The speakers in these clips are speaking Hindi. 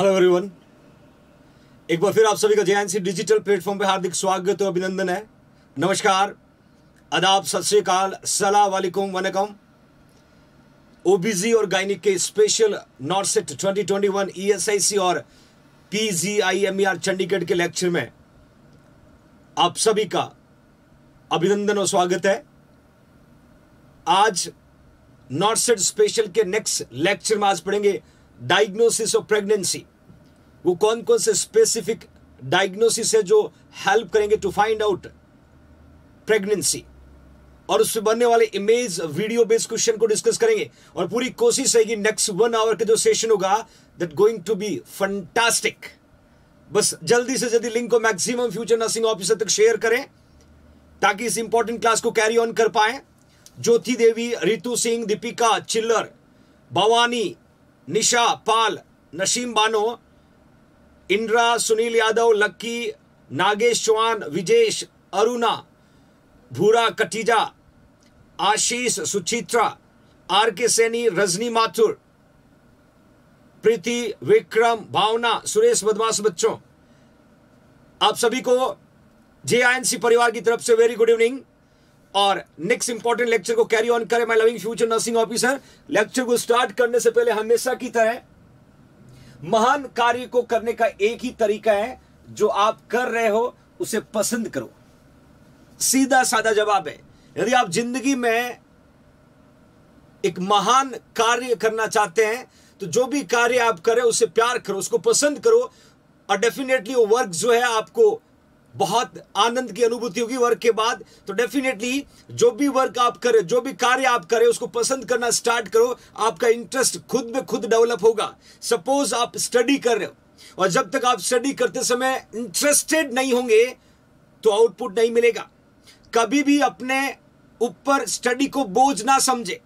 हेलो एवरीवन एक बार फिर आप सभी का जेएनसी डिजिटल प्लेटफॉर्म पे हार्दिक स्वागत और अभिनंदन है। नमस्कार। आदाब, सत श्रीकाल सलाम वालेकुम, वनकम। ओबीजी और गायनिक के स्पेशल नॉर्सेट 2021 ईएसआईसी और पीजीआईएमईआर चंडीगढ़ के लेक्चर में आप सभी का अभिनंदन और स्वागत है। आज नॉर्सेट स्पेशल के नेक्स्ट लेक्चर में आज पढ़ेंगे डायग्नोसिस ऑफ़ प्रेगनेंसी वो कौन कौन से स्पेसिफिक डायग्नोसिस है जो हेल्प करेंगे टू फाइंड आउट प्रेगनेंसी और उससे बनने वाले इमेज वीडियो बेस्ड क्वेश्चन को डिस्कस करेंगे। और पूरी कोशिश रहेगी नेक्स्ट वन आवर का जो सेशन होगा that going to be fantastic बस जल्दी से जल्दी लिंक को मैक्सिमम फ्यूचर नर्सिंग ऑफिसर तक शेयर करें, ताकि इस इंपॉर्टेंट क्लास को कैरी ऑन कर पाए। ज्योति देवी, रितु सिंह, दीपिका चिल्लर, भवानी, निशा पाल, नशीम बानो इंद्रा, सुनील यादव, लक्की, नागेश चौहान, विजेश, अरुणा, भूरा कटिजा, आशीष सुचित्रा, आर के सैनी, रजनी माथुर, प्रीति विक्रम, भावना, सुरेश बदमाश बच्चों। आप सभी को जेआईएनसी परिवार की तरफ़ से वेरी गुड इवनिंग और नेक्स्ट इंपॉर्टेंट लेक्चर को कैरी ऑन करें। My loving future nursing officer. Lecture को स्टार्ट करने से पहले हमेशा की तरह महान कार्य को करने का एक ही तरीका है, जो आप कर रहे हो, उसे पसंद करो। सीधा साधा जवाब है, यदि आप ज़िंदगी में एक महान कार्य करना चाहते हैं तो जो भी कार्य आप करें, उसे प्यार करो, उसको पसंद करो, और डेफिनेटली वो वर्क जो है आपको बहुत आनंद की अनुभूति होगी वर्क के बाद। तो डेफिनेटली जो भी वर्क आप करें, जो भी कार्य आप करें, उसको पसंद करना स्टार्ट करो। आपका इंटरेस्ट खुद में खुद डेवलप होगा। सपोज़ आप स्टडी कर रहे हो और जब तक आप स्टडी करते समय इंटरेस्टेड नहीं होंगे तो आउटपुट नहीं मिलेगा। कभी भी अपने ऊपर स्टडी को बोझ ना समझे।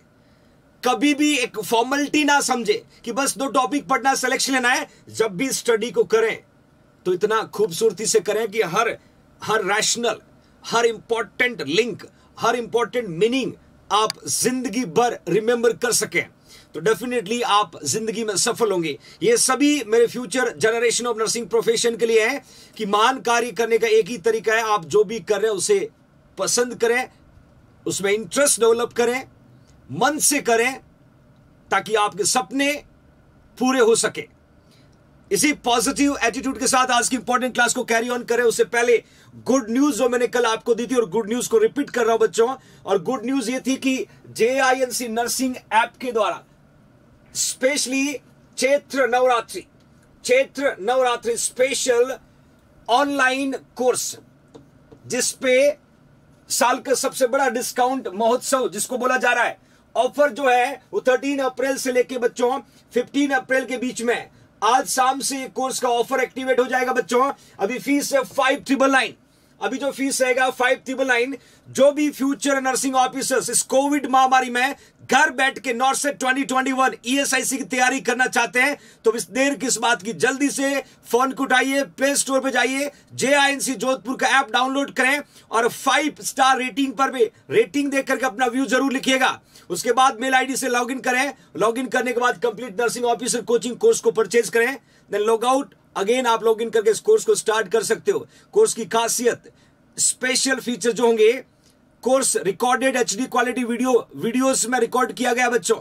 कभी भी एक फॉर्मेलिटी ना समझे कि बस दो टॉपिक पढ़ना सिलेक्शन लेना है। जब भी स्टडी को करें तो इतना खूबसूरती से करें कि हर हर रैशनल हर इंपॉर्टेंट लिंक हर इंपॉर्टेंट मीनिंग आप ज़िंदगी भर रिमेंबर कर सकें। तो डेफिनेटली आप ज़िंदगी में सफल होंगे। ये सभी मेरे future generation of nursing profession के लिए है कि महान कार्य करने का एक ही तरीका है। आप जो भी कर रहे हैं, उसे पसंद करें, उसमें इंटरेस्ट डेवलप करें, मन से करें, ताकि आपके सपने पूरे हो सके। इसी पॉजिटिव एटीट्यूड के साथ आज की इंपॉर्टेंट क्लास को कैरी ऑन करें। उससे पहले गुड न्यूज़ जो मैंने कल आपको दी थी और गुड न्यूज़ को रिपीट कर रहा हूँ बच्चों। और गुड न्यूज़ ये थी कि जे नर्सिंग ऐप के द्वारा specially Chaitra Navratri Chaitra Navratri special online course जिसपे साल का सबसे बड़ा डिस्काउंट महोत्सव जिसको बोला जा रहा है ऑफ़र जो है वो 13 अप्रैल से लेके बच्चों 15 अप्रैल के बीच में आज शाम से ये कोर्स का ऑफ़र एक्टिवेट हो जाएगा बच्चों। अभी फ़ीस है फाइव ट्रिपल नाइन अभी जो फ़ीस रहेगा फाइव ट्रिपल नाइन जो भी फ्यूचर नर्सिंग ऑफिसर्स इस कोविड महामारी में घर बैठ के नॉर्थ से 2021 ईएसआईसी की तैयारी करना चाहते हैं तो इस देर किस बात की, जल्दी से फ़ोन को उठाइए प्ले स्टोर पर जाइए जे जोधपुर का ऐप डाउनलोड करें और फाइव स्टार रेटिंग पर भी रेटिंग देख करके अपना व्यू ज़रूर लिखिएगा। उसके बाद मेल आईडी से लॉगिन करें। लॉगिन करने के बाद complete nursing officer coaching course को परचेज करें। देन लॉग आउट अगेन आप लॉगिन करके इस कोर्स को स्टार्ट कर सकते हो। कोर्स की खासियत स्पेशल फीचर जो होंगे course recorded HD quality video videos में रिकॉर्ड किया गया बच्चों।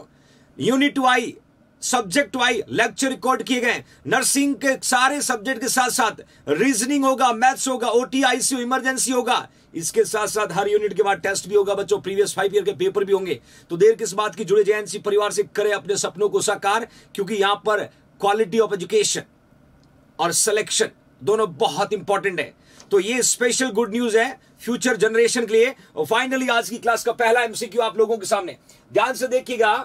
Unit wise subject wise lecture record किए गए नर्सिंग के सारे सब्जेक्ट के साथ साथ रीजनिंग होगा मैथ्स होगा ओटी आईसीयू इमरजेंसी होगा। इसके साथ साथ हर यूनिट के बाद टेस्ट भी होगा, बच्चों। प्रीवियस फाइव ईयर के पेपर भी होंगे। तो देर किस बात की जुड़े जेएनसी परिवार से करें अपने सपनों को साकार, क्योंकि यहाँ पर क्वालिटी ऑफ़ एजुकेशन और सिलेक्शन दोनों बहुत इंपॉर्टेंट है। तो ये स्पेशल गुड न्यूज़ है फ्यूचर जनरेशन के लिए। और फाइनली आज की क्लास का पहला एमसीक्यू आप लोगों के सामने। ध्यान से देखिएगा,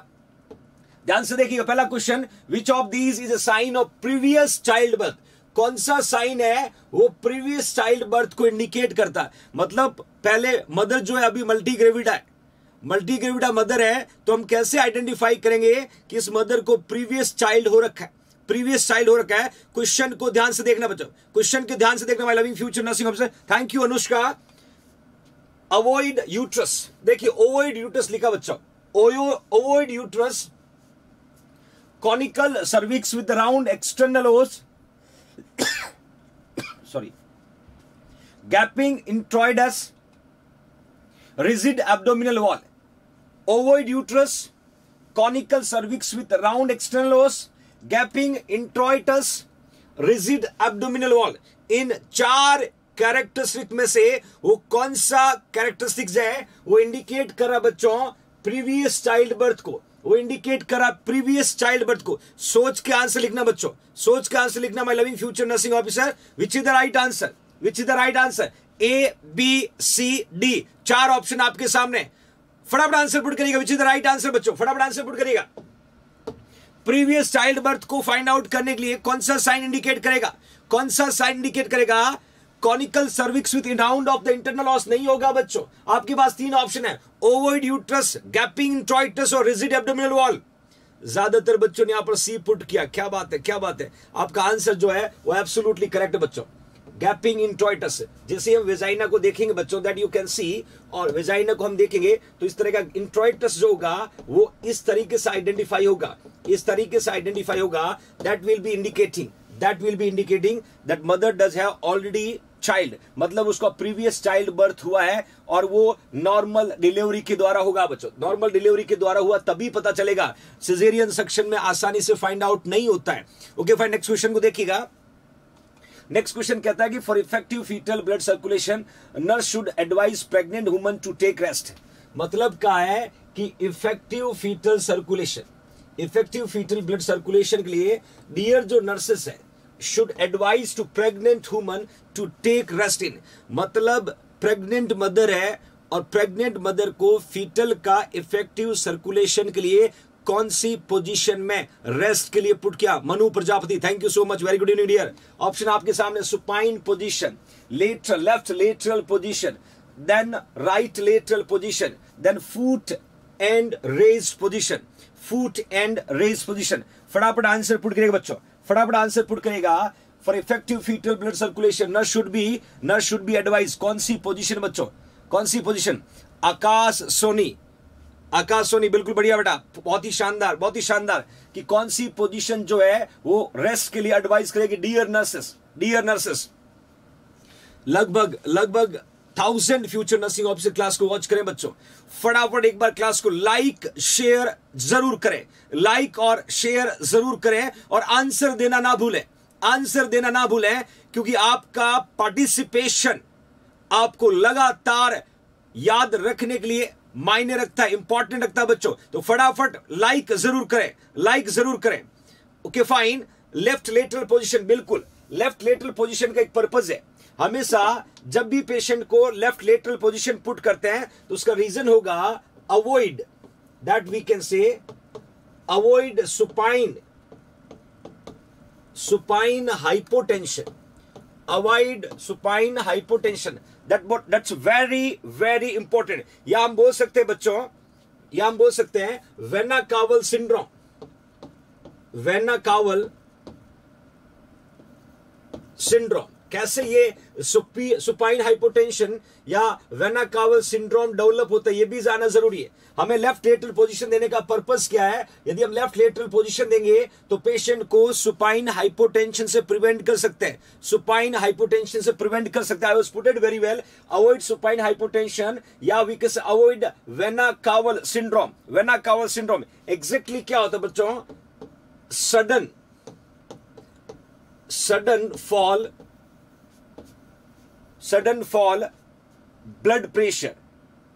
ध्यान से देखिएगा। पहला question which of these is a sign of previous child birth कौन सा साइन है? वो प्रीवियस चाइल्ड बर्थ को इंडिकेट करता है। मतलब पहले मदर जो है, अभी मल्टी ग्रेविडा है। मल्टी ग्रेविडा मदर है तो हम कैसे आइडेंटिफाई करेंगे कि इस मदर को प्रीवियस चाइल्ड हो रखा है? प्रीवियस चाइल्ड हो रखा है। क्वेश्चन को ध्यान से देखना बच्चों। क्वेश्चन के ध्यान से देखना my loving future nursing officer thank you Anushka ovoid uterus देखिए ओवॉइड यूट्रस लिखा बच्चों। OYO ovoid uterus conical cervix with round external os sorry gaping introitus rigid abdominal wall ovoid uterus conical cervix with round external os gaping introitus rigid abdominal wall इन चार कैरेक्टरिस्टिक में से वो कौन सा कैरेक्टरिस्टिक्स है, वो इंडिकेट करा बच्चों प्रीवियस चाइल्ड बर्थ को। वो इंडिकेट करा प्रीवियस चाइल्ड बर्थ को। सोच के आंसर लिखना बच्चों। सोच के आंसर लिखना my loving future nursing officer which is the right answer which is the right answer A B C D चार ऑप्शन आपके सामने। फटाफट आंसर पुट करेगा which is the right answer बच्चों? फटाफट आंसर पुट करेगा प्रीवियस चाइल्ड बर्थ को फाइंड आउट करने के लिए कौन सा साइन इंडिकेट करेगा? कौन सा साइन इंडिकेट करेगा? Conical cervix with round of the internal os नहीं होगा बच्चों। आपके पास तीन ऑप्शन है ओवर्ड यूट्रस गैपिंग इंट्रॉइटस और रिजिड एब्डोमिनल वॉल ज़्यादातर बच्चों ने यहाँ पर सी पुट किया। क्या बात है, क्या बात है? आपका आंसर जो है, वो एब्सोल्युटली करेक्ट बच्चों। गैपिंग इंट्रॉइटस जैसे हम वेजाइना को देखेंगे बच्चों दैट यू कैन सी और वेजाइना को हम देखेंगे तो इस तरह का इंट्रॉइटस जो होगा, वो इस तरीके से आइडेंटिफाई होगा। इस तरीके से आइडेंटिफाई होगा that will be indicating that will be indicating that mother does have already child मतलब उसका प्रीवियस चाइल्ड बर्थ हुआ है और वो नॉर्मल डिलीवरी के द्वारा होगा, बच्चों। नॉर्मल डिलीवरी के द्वारा हुआ, तभी पता चलेगा। सिजेरियन सेक्शन में आसानी से फाइंड आउट नहीं होता है। ओके फाइन नेक्स्ट क्वेश्चन को देखिएगा। नेक्स्ट क्वेश्चन कहता है कि for effective fetal blood circulation nurse should advise pregnant woman to take rest मतलब क्या है कि effective fetal circulation effective fetal blood circulation के लिए डियर जो नर्सेस है should advise to pregnant woman to take rest इन मतलब प्रेग्नेंट मदर है और प्रेग्नेंट मदर को फीटल का इफ़ेक्टिव सर्कुलेशन के लिए कौन सी पोजीशन में रेस्ट के लिए पुट किया? Manu Prajapati thank you so much very good evening dear option आपके सामने supine position lateral left lateral position then right lateral position then foot end raise position foot end raise position फटाफट आंसर पुट करेगा बच्चों. फटाफट आंसर पुट करेगा। For effective fetal blood circulation nurse should be nurse should be advise कौन सी पोजीशन बच्चों? कौन सी पोजीशन आकाश सोनी। आकाश सोनी, बिल्कुल बढ़िया बेटा। बहुत ही शानदार, बहुत ही शानदार कि कौन सी पोजीशन जो है, वो रेस्ट के लिए एडवाइस करेगी। डियर नर्सेस डियर नर्सेस लगभग लगभग thousand future nursing officer class को वॉच करें बच्चों। फटाफट एक बार क्लास को लाइक शेयर ज़रूर करें। लाइक और शेयर ज़रूर करें और आंसर देना ना भूलें। आंसर देना ना भूलें क्योंकि आपका पार्टिसिपेशन आपको लगातार याद रखने के लिए मायने रखता है इंपॉर्टेंट रखता है बच्चों। तो फटाफट लाइक ज़रूर करें। लाइक ज़रूर करें। Okay fine left lateral position बिल्कुल। लेफ़्ट लेटरल पोजीशन का एक पर्पज है। हमेशा जब भी पेशेंट को लेफ़्ट लेटरल पोजीशन पुट करते हैं तो उसका रीजन होगा avoid that we can say avoid supine supine hypotension avoid supine hypotension that that's very very important या हम बोल सकते हैं बच्चों, या हम बोल सकते हैं vena caval syndrome vena caval syndrome कैसे ये सुपी सुपाइन हाइपोटेंशन या वेना कावल सिंड्रोम डेवलप होता है, ये भी जाना ज़रूरी है। हमें लेफ़्ट लेटरल पोजीशन देने का पर्पस क्या है? यदि हम लेफ़्ट लेटरल पोजीशन देंगे तो पेशेंट को सुपाइन हाइपोटेंशन से प्रिवेंट कर सकते हैं। सुपाइन हाइपोटेंशन से प्रिवेंट कर सकते हैं। I was putted very well avoid supine hypotension या वी कैसे avoid vena caval syndrome vena caval syndrome exactly क्या होता है बच्चों? Sudden sudden fall sudden fall blood pressure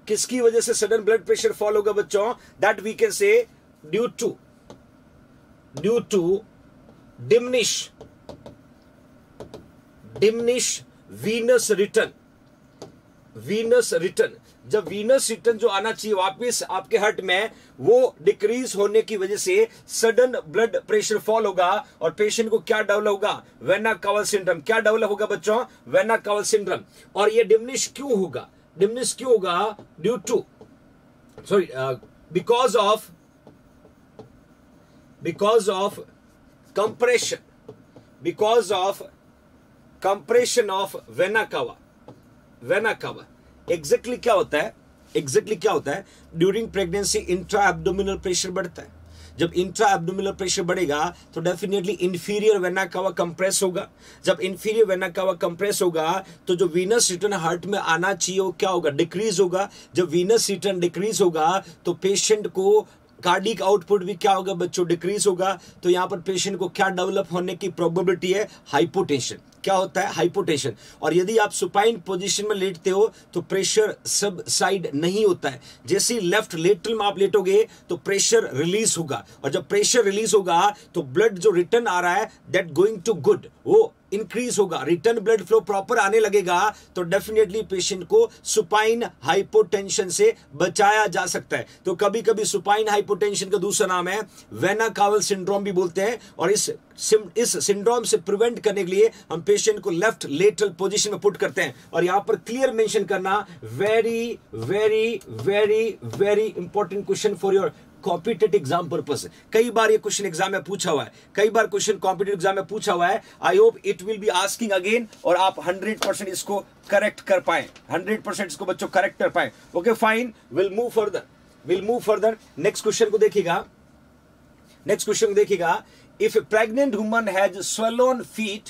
किसकी वजह से सडन ब्लड प्रेशर फॉल होगा बच्चों? That we can say due to due to diminish diminish venous return venous return जब वीनस रिटर्न जो आना चाहिए वापस आपके हर्ट में, वो डिक्रीज होने की वजह से सडन ब्लड प्रेशर फॉल होगा और पेशेंट को क्या डेवलप होगा? वेना कावल सिंड्रम क्या डेवलप होगा बच्चों? वेना कावल सिंड्रम और ये डिमनिश क्यों होगा? डिमनिश क्यों होगा? Due to sorry because of because of compression because of compression of vena cava vena cava exactly क्या होता है? एग्जैक्टली क्या होता है? During pregnancy intra abdominal pressure बढ़ता है। जब इंट्रा एब्डोमिनल प्रेशर बढ़ेगा तो definitely inferior vena cava compress होगा। जब इन्फीरियर वेना कावा कंप्रेस होगा तो जो वीनस रिटर्न हार्ट में आना चाहिए वो क्या होगा? डिक्रीज होगा। जब वीनस रिटर्न डिक्रीज होगा तो पेशेंट को कार्डिक आउटपुट भी क्या होगा बच्चों? डिक्रीज होगा। तो यहाँ पर पेशेंट को क्या डेवलप होने की प्रोबेबिलिटी है? हाइपोटेंशन क्या होता है? हाइपोटेंशन और यदि आप सुपाइन पोजीशन में लेटते हो तो प्रेशर सब साइड नहीं होता है। जैसे लेफ़्ट लेटरल में आप लेटोगे तो प्रेशर रिलीज़ होगा। और जब प्रेशर रिलीज़ होगा तो ब्लड जो रिटर्न आ रहा है दैट गोइंग टू गुड वो इंक्रीज होगा रिटर्न ब्लड फ्लो प्रॉपर आने लगेगा तो डेफिनेटली पेशेंट को सुपाइन हाइपोटेंशन से बचाया जा सकता है। तो कभी कभी सुपाइन हाइपोटेंशन का दूसरा नाम है वेना कावल सिंड्रोम भी बोलते हैं, और इस इस सिंड्रोम से प्रिवेंट करने के लिए हम पेशेंट को लेफ़्ट लेटरल पोजीशन में पुट करते हैं। और यहाँ पर क्लियर मेंशन करना very very very very important question for your competitive exam purpose कई बार ये क्वेश्चन एग्ज़ाम में पूछा हुआ है। कई बार क्वेश्चन कॉम्पिटेटिव एग्ज़ाम में पूछा हुआ है। I hope it will be asking again और आप 100 परसेंट इसको करेक्ट कर पाए। 100 परसेंट इसको बच्चों करेक्ट कर पाए। Okay fine will move further will move further next question को देखिएगा। नेक्स्ट क्वेश्चन को देखिएगा। If pregnant woman has swollen feet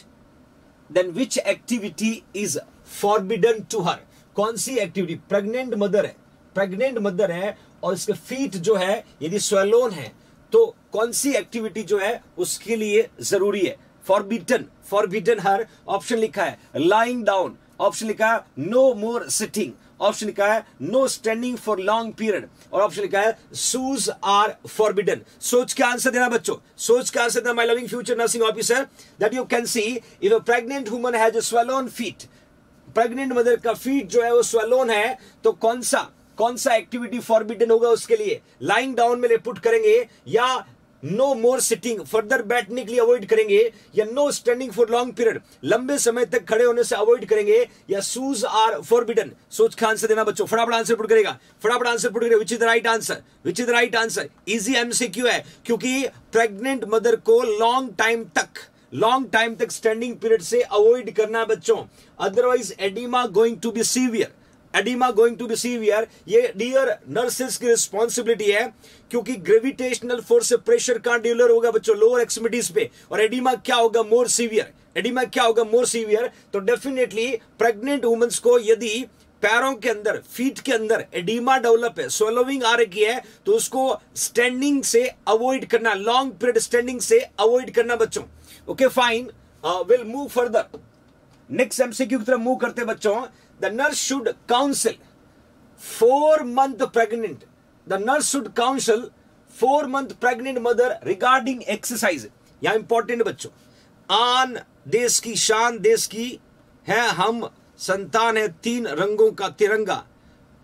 then which activity is forbidden to her कौन सी एक्टिविटी प्रेग्नेंट मदर है। प्रेग्नेंट मदर है और इसके फीट जो है, यदि स्वेलोन है तो कौन सी एक्टिविटी जो है, उसके लिए ज़रूरी है? फॉरबिटन फॉरबिटन हर ऑप्शन लिखा है। लाइंग डाउन ऑप्शन लिखा है नो मोर सिटिंग ऑप्शन लिखा है no standing for long period और ऑप्शन लिखा है शूज़ आर फॉरबिडन सोच के आंसर देना बच्चों। सोच के आंसर देना my loving future nursing officer that you can see if a pregnant woman has swollen feet pregnant mother का फीट जो है, वो स्वेलोन है तो कौन सा कौन सा एक्टिविटी फॉरबिडन होगा उसके लिए? लाइंग डाउन में पुट करेंगे या नो मोर सिटिंग फर्दर बैठने के लिए अवॉइड करेंगे या no standing for long period लंबे समय तक खड़े होने से अवॉइड करेंगे या शूज़ आर फॉरबिडन सोच का आंसर देना बच्चों, फटाफट आंसर पुट करेगा। फटाफट आंसर पुट करेगा which is right answer which is right answer easy MCQ है, क्योंकि प्रेग्नेंट मदर को लॉन्ग टाइम तक लॉन्ग टाइम तक स्टैंडिंग पीरियड से अवॉइड करना बच्चों। Otherwise edema going to be severe edema going to be severe. ये डियर नर्सेस की रिस्पॉन्सिबिलिटी है, क्योंकि ग्रेविटेशनल फोर्स से प्रेशर कहाँ डिलर होगा बच्चों लोअर एक्समिटीज पे। और एडिमा क्या होगा? मोर सीवियर एडिमा क्या होगा? मोर सीवियर तो डेफिनेटली प्रेग्नेंट वुमेन्स को यदि पैरों के अंदर फीट के अंदर एडिमा डेवलप है सोलोविंग आ रही है तो उसको स्टैंडिंग से अवॉइड करना लॉन्ग पीरियड स्टैंडिंग से अवॉइड करना बच्चों। Okay fine will move further next MCQ की तरफ़ मूव करते बच्चों। The nurse should counsel. Four month pregnant. The nurse should counsel four month pregnant mother regarding exercise. यहाँ इंपॉर्टेंट बच्चों. आन देश की शान देश की है हम, संतान है तीन रंगों का तिरंगा।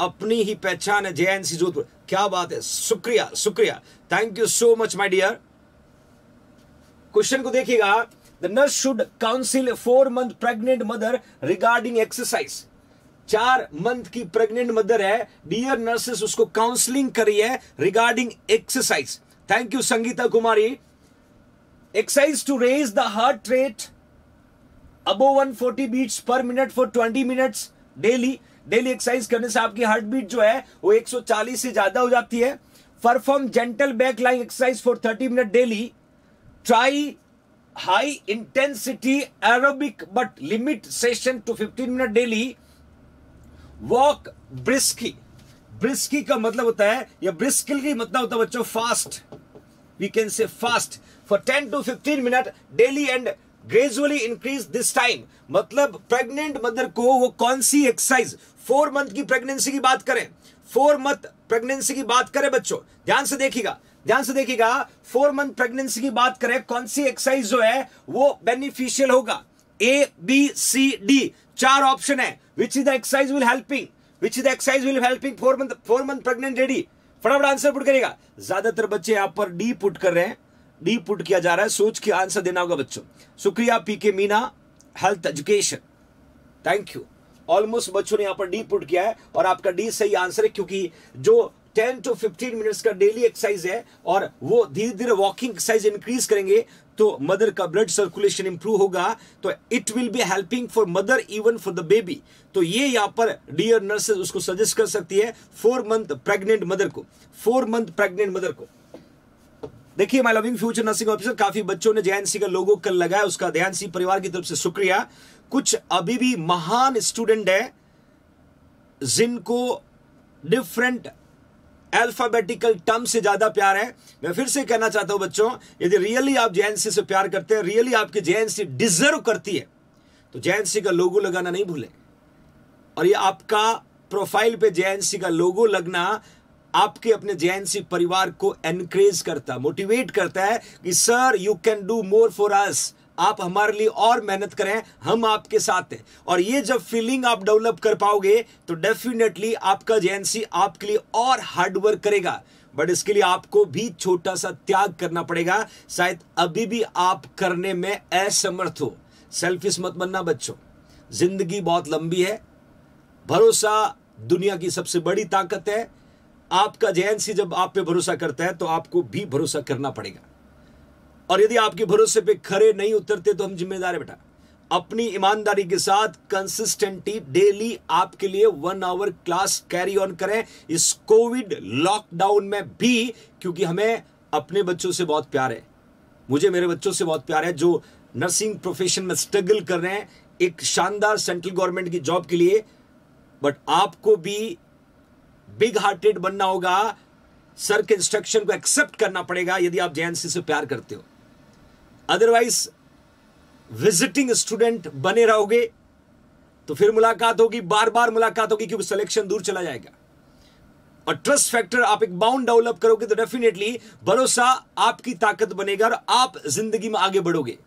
अपनी ही पहचान है जयंत जोधपुर। क्या बात है? शुक्रिया शुक्रिया। Thank you so much my dear question को देखिएगा। The nurse should counsel four month pregnant mother regarding exercise चार मंथ की प्रेग्नेंट मदर है। डियर नर्सेस उसको काउंसलिंग करी है regarding exercise thank you Sangeeta Kumari exercise to raise the heart rate above 140 beats per minute for 20 minutes daily daily exercise करने से आपकी हार्ट बीट जो है, वो 140 से ज़्यादा हो जाती है। Perform gentle back line exercise for 30 minute daily try high intensity aerobic but limit session to 15 minute daily walk, briskly. Briskly का मतलब होता है, या ब्रिस्किल की मतलब होता है बच्चों fast we can say fast for ten to 15 minute daily and gradually increase this time मतलब प्रेग्नेंट मदर को वो कौन सी एक्सरसाइज फोर मंथ की प्रेगनेंसी की बात करें। फोर मंथ प्रेगनेंसी की बात करें बच्चों। ध्यान से देखिएगा, ध्यान से देखिएगा फोर मंथ प्रेगनेंसी की बात करें, कौन सी एक्सरसाइज जो है, वो बेनिफिशियल होगा? ए बी सी डी चार ऑप्शन है। Which is the exercise will helping which is the exercise will helping four month four month pregnant lady फटाफट आंसर पुट करेगा। ज़्यादातर बच्चे यहाँ पर डी पुट कर रहे हैं। डी पुट किया जा रहा है। सोच के आंसर देना होगा बच्चों। शुक्रिया P K Meena health education thank you almost बच्चों ने यहाँ पर डी पुट किया है और आपका डी सही आंसर है क्योंकि जो 10 टू 15 मिनट्स का डेली एक्सरसाइज है और वो धीरे धीरे वॉकिंग एक्सरसाइज इंक्रीज करेंगे तो मदर का ब्लड सर्कुलेशन इंप्रूव होगा तो it will be helping for mother even for the baby तो ये यहाँ पर डियर नर्सेज उसको सजेस्ट कर सकती है फोर मंथ प्रेग्नेंट मदर को फोर मंथ प्रेग्नेंट मदर को. देखिए my loving future nursing officer काफ़ी बच्चों ने जेएनसी का लोगो कल लगाया, उसका ध्यान सी परिवार की तरफ़ से शुक्रिया। कुछ अभी भी महान स्टूडेंट है, जिनको डिफरेंट अल्फाबेटिकल टर्म से ज़्यादा प्यार है। मैं फिर से कहना चाहता हूँ बच्चों, यदि रियली आप जेएनसी से प्यार करते हैं रियली आपकी जेएनसी डिजर्व करती है तो जेएनसी का लोगो लगाना नहीं भूलें। और ये आपका प्रोफ़ाइल पे जेएनसी का लोगो लगना आपके अपने जेएनसी परिवार को एनकरेज करता मोटिवेट करता है कि sir you can do more for us आप हमारे लिए और मेहनत करें, हम आपके साथ हैं। और ये जब फीलिंग आप डेवलप कर पाओगे तो डेफिनेटली आपका जेएनसी आपके लिए और हार्डवर्क करेगा। बट इसके लिए आपको भी छोटा सा त्याग करना पड़ेगा। शायद अभी भी आप करने में असमर्थ हो। सेल्फिश मत बनना बच्चों। ज़िंदगी बहुत लंबी है। भरोसा दुनिया की सबसे बड़ी ताकत है। आपका जेएनसी जब आप पे भरोसा करता है तो आपको भी भरोसा करना पड़ेगा। और यदि आपके भरोसे पे खरे नहीं उतरते तो हम जिम्मेदार है बेटा। अपनी ईमानदारी के साथ कंसिस्टेंटली डेली आपके लिए one hour class carry on करें। इस कोविड लॉकडाउन में भी, क्योंकि हमें अपने बच्चों से बहुत प्यार है। मुझे मेरे बच्चों से बहुत प्यार है जो नर्सिंग प्रोफेशन में स्ट्रगल कर रहे हैं। एक शानदार सेंट्रल गवर्नमेंट की जॉब के लिए। बट आपको भी बिग हार्टेड बनना होगा। सर के इंस्ट्रक्शन को एक्सेप्ट करना पड़ेगा, यदि आप जेएनसी से प्यार करते हो। अदरवाइज़ विजिटिंग स्टूडेंट बने रहोगे तो फिर मुलाकात होगी बार बार मुलाकात होगी, क्योंकि सिलेक्शन दूर चला जाएगा। और ट्रस्ट फैक्टर आप एक बाउंड डेवलप करोगे तो डेफिनेटली भरोसा आपकी ताकत बनेगा और आप ज़िंदगी में आगे बढ़ोगे।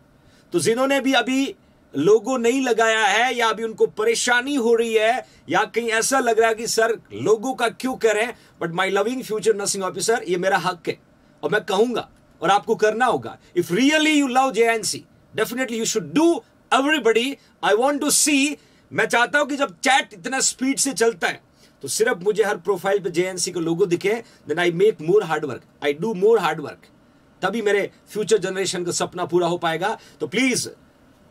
तो जिन्होंने भी अभी लोगो नहीं लगाया है, या अभी उनको परेशानी हो रही है, या कहीं ऐसा लग रहा है कि, सर, लोगों का क्यों करें? But my loving future nursing officer ये मेरा हक है, और मैं कहूँगा और आपको करना होगा। If really you love J N C definitely you should do everybody I want to see मैं चाहता हूँ कि जब चैट इतना स्पीड से चलता है तो सिर्फ़ मुझे हर प्रोफ़ाइल पे जेएनसी का लोगो दिखे then I make more hard work I do more hard work तभी मेरे फ्यूचर जनरेशन का सपना पूरा हो पाएगा। तो प्लीज़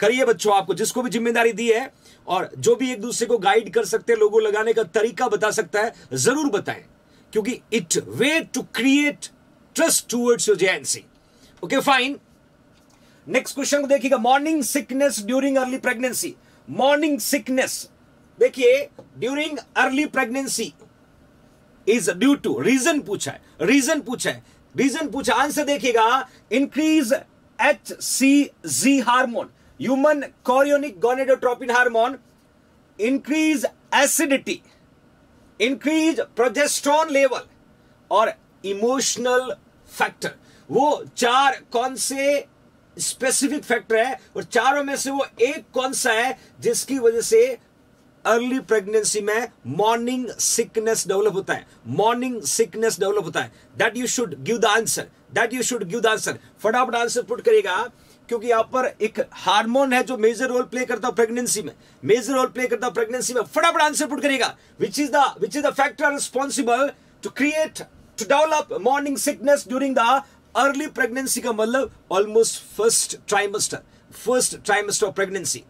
करिए बच्चों आपको जिसको भी ज़िम्मेदारी दी है, और जो भी एक दूसरे को गाइड कर सकते हैं, लोगो लगाने का तरीका बता सकता है, ज़रूर बताएँ, क्योंकि it way to create trust towards your JNC okay fine next question को देखिएगा. Morning sickness during early pregnancy morning sickness देखिए during early pregnancy is due to reason पूछा है. रीजन पूछा है. रीजन पूछा आंसर देखिएगा. Increase H C G hormone human chorionic gonadotropin hormone increase acidity increase progesterone level और इमोशनल फैक्टर वो चार कौन से स्पेसिफिक फैक्टर है और चारों में से वो एक कौन सा है जिसकी वजह से अर्ली प्रेगनेंसी में मॉर्निंग सिकनेस डेवलप होता है। मॉर्निंग सिकनेस डेवलप होता है। That you should give the answer that you should give the answer फटाफट आंसर पुट करेगा क्योंकि यहाँ पर एक हार्मोन है जो मेजर रोल प्ले करता है प्रेगनेंसी में। मेजर रोल प्ले करता है प्रेगनेंसी में। फटाफट आंसर पुट करेगा which is the which is the factor responsible to create to develop morning sickness during the early pregnancy का मतलब almost first trimester first trimester of pregnancy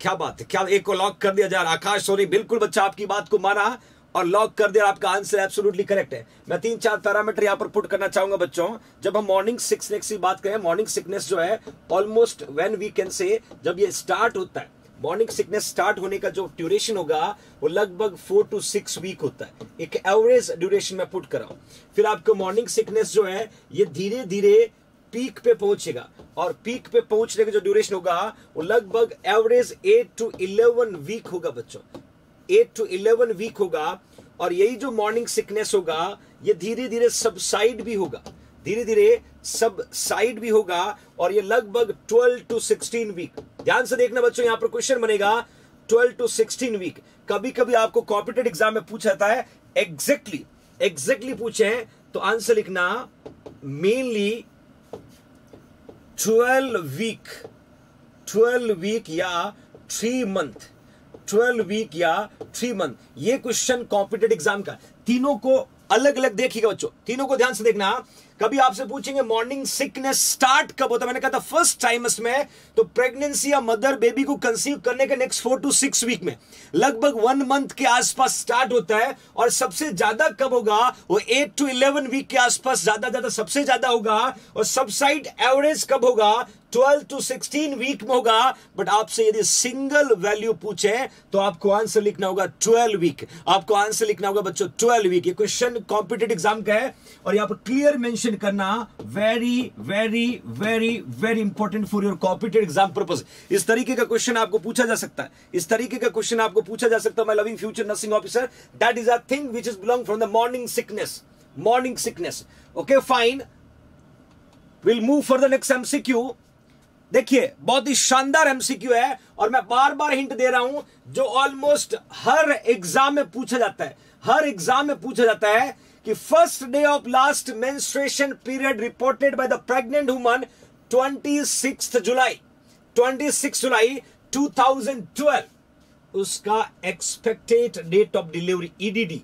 क्या बात है? क्या एक को लॉक कर दिया जा रहा आकाश सोनी बिल्कुल बच्चा आपकी बात को माना और लॉक कर दिया आपका आंसर एब्सोल्युटली करेक्ट है। मैं तीन चार पैरामीटर यहाँ पर पुट करना चाहूँगा बच्चों। जब हम मॉर्निंग सिकनेस की बात करें मॉर्निंग सिकनेस जो है ऑलमोस्ट व्हेन वी कैन से जब ये स्टार्ट होता है मॉर्निंग सिकनेस स्टार्ट होने का जो ड्यूरेशन होगा, वो लगभग फोर टू सिक्स वीक होता है। एक एवरेज ड्यूरेशन में पुट कर रहा हूँ। फिर आपको मॉर्निंग सिकनेस जो है, ये धीरे धीरे पीक पे पहुंचेगा। और पीक पे पहुँचने का जो ड्यूरेशन होगा, वो लगभग average eight to eleven week होगा बच्चों। एट टू इलेवन वीक होगा, और यही जो मॉर्निंग सिकनेस होगा, ये धीरे धीरे सबसाइड भी होगा। धीरे धीरे सब साइड भी होगा, और ये लगभग 12 टू 16 वीक ध्यान से देखना बच्चों, यहाँ पर क्वेश्चन बनेगा 12 टू 16 वीक कभी कभी आपको कॉम्पिटेटिव एग्ज़ाम में पूछा जाता है एग्जैक्टली एग्जैक्टली पूछे तो आंसर लिखना मेनली 12 वीक 12 वीक या थ्री मंथ 12 वीक या थ्री मंथ ये क्वेश्चन कॉम्पिटेटिव एग्ज़ाम का तीनों को अलग अलग देखिएगा बच्चों, तीनों को ध्यान से देखना। कभी आपसे पूछेंगे मॉर्निंग सिकनेस स्टार्ट कब होता है? मैंने कहा था फ़र्स्ट टाइम में तो प्रेगनेंसी या मदर बेबी को कंसीव करने के next four to six week में। लगभग वन मंथ के आसपास स्टार्ट होता है और सबसे ज़्यादा कब होगा? वो एट टू इलेवन वीक के आसपास ज़्यादा ज़्यादा सबसे ज़्यादा होगा और सबसाइड एवरेज कब होगा? 12 टू 16 वीक में होगा बट आपसे यदि सिंगल वैल्यू पूछे तो आपको आंसर लिखना होगा 12 वीक आपको आंसर लिखना होगा बच्चों 12 वीक ये क्वेश्चन कॉम्पिटेटिव एग्ज़ाम का है, और यहाँ पर क्लियर मेंशन करना very very very very important for your competitive exam purpose इस तरीके का क्वेश्चन आपको पूछा जा सकता है। इस तरीके का क्वेश्चन आपको पूछा जा सकता है my loving future nursing officer that is a thing which is belong from the morning sickness morning sickness okay fine will move for the next MCQ देखिए, बहुत ही शानदार एमसीक्यू है और मैं बार बार हिंट दे रहा हूँ, जो ऑलमोस्ट हर एग्ज़ाम में पूछा जाता है। हर एग्ज़ाम में पूछा जाता है कि first day of last menstruation period reported by the pregnant woman 26 July 26 July 2012 उसका expected date of delivery EDD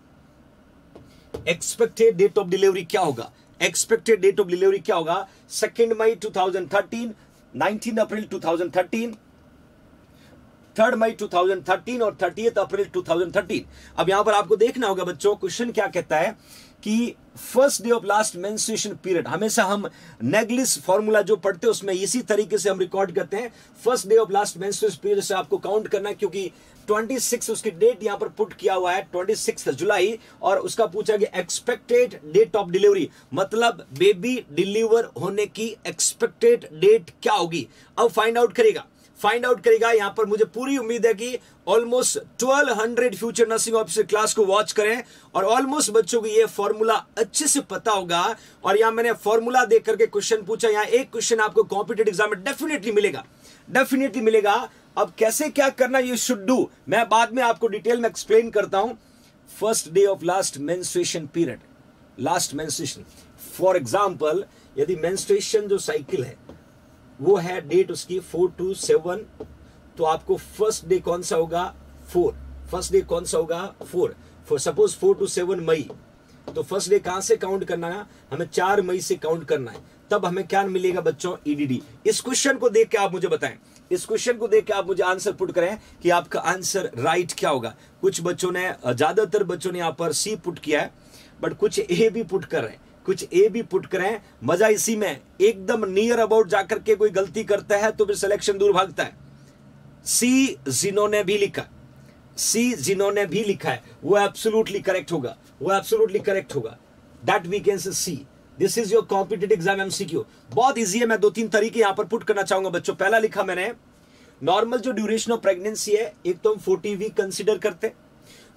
expected date of delivery क्या होगा? एक्सपेक्टेड डेट ऑफ़ डिलीवरी क्या होगा? सेकेंड मई 2013 19 अप्रैल 2013 थर्ड मई 2013 और थर्टी अप्रैल 2013 अब यहाँ पर आपको देखना होगा बच्चों क्वेश्चन क्या कहता है? कि first day of last menstruation period हमेशा हम नेगलिस फॉर्मूला जो पढ़ते हैं, उसमें इसी तरीके से हम रिकॉर्ड करते हैं। First day of last menstruation period से आपको काउंट करना है, क्योंकि 26 उसकी डेट यहाँ पर पुट किया हुआ है 26 जुलाई, और उसका पूछा गया एक्सपेक्टेड डेट ऑफ़ डिलीवरी मतलब बेबी डिलीवर होने की एक्सपेक्टेड डेट क्या होगी? अब फाइंड आउट करेगा फाइंड आउट करेगा। यहाँ पर मुझे पूरी उम्मीद है कि almost 1200 future nursing officer class को वॉच करें और ऑलमोस्ट बच्चों को ये फॉर्मूला अच्छे से पता होगा। और यहाँ मैंने फॉर्मूला देख करके क्वेश्चन पूछा। यहाँ एक क्वेश्चन आपको कॉम्पिटेटिव एग्ज़ाम में डेफिनेटली मिलेगा। डेफिनेटली मिलेगा। अब कैसे क्या करना यू शुड डू मैं बाद में आपको डिटेल में एक्सप्लेन करता हूँ। First day of last menstruation period last menstruation for example यदि मेंस्ट्रुएशन जो साइकिल है वो है डेट उसकी फोर टू सेवन तो आपको फ़र्स्ट डे कौन सा होगा? फोर फ़र्स्ट डे कौन सा होगा? Four for suppose four to seven May. तो फ़र्स्ट डे कहाँ से काउंट करना है? हमें चार मई से काउंट करना है। तब हमें क्या मिलेगा बच्चों? ईडीडी इस क्वेश्चन को देख के आप मुझे बताएँ। इस क्वेश्चन को देख के आप मुझे आंसर पुट करें कि आपका आंसर राइट क्या होगा। कुछ बच्चों ने, ज़्यादातर बच्चों ने यहाँ पर सी पुट किया है बट कुछ ए भी पुट कर रहे हैं। कुछ ए भी पुट करें, मज़ा इसी में, एकदम नियर अबाउट जाकर के कोई गलती करता है तो फिर सिलेक्शन दूर भागता है। सी जिन्होंने भी लिखा सी जिन्होंने भी लिखा है। वो एब्सोल्युटली करेक्ट होगा। वो एब्सोल्युटली करेक्ट होगा। That we can see this is your competitive exam MCQ बहुत इजी है। मैं दो तीन तरीके यहाँ पर पुट करना चाहूँगा बच्चों। पहला लिखा मैंने नॉर्मल जो ड्यूरेशन ऑफ़ प्रेगनेंसी है, एक तो हम फोर्टी वीक कंसिडर करते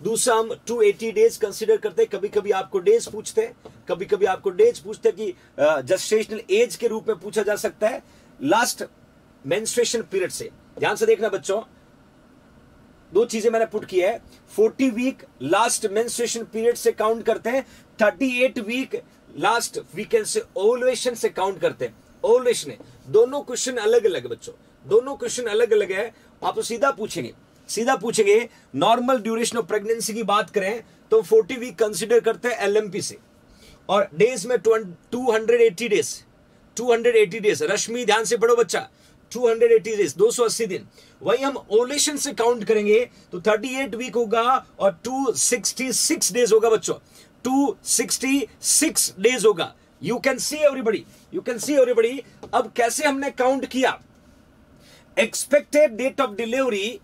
दूसरा हम 280 डेज़ कंसीडर करते कभी कभी आपको डेज़ पूछते कभी कभी आपको डेज़ पूछते हैं कि जस्टेशनल एज के रूप में पूछा जा सकता है। लास्ट मेंस्ट्रुएशन पीरियड से। ध्यान से देखना बच्चों। दो चीज़ें मैंने पुट की है। 40 वीक लास्ट मेंस्ट्रुएशन पीरियड से काउंट करते हैं। 38 वीक लास्ट वीकेंड से ओवुलेशन से काउंट करते हैं। ओवुलेशन दोनों क्वेश्चन अलग अलग बच्चों। दोनों क्वेश्चन अलग अलग है। आप तो सीधा पूछेंगे। सीधा पूछेंगे नॉर्मल ड्यूरेशन ऑफ़ प्रेगनेंसी की बात करें तो 40 वीक कंसीडर करते हैं एलएमपी से। और डेज़ में 280 डेज़ 280 डेज़ रश्मि ध्यान से पढ़ो बच्चा. 280 डेज़ 280 दिन. वही हम ओलेशन से काउंट करेंगे तो 38 वीक होगा और 266 डेज़ होगा बच्चों. 266 डेज़ होगा. You can see everybody you can see everybody अब कैसे हमने काउंट किया? एक्सपेक्टेड डेट ऑफ़ डिलीवरी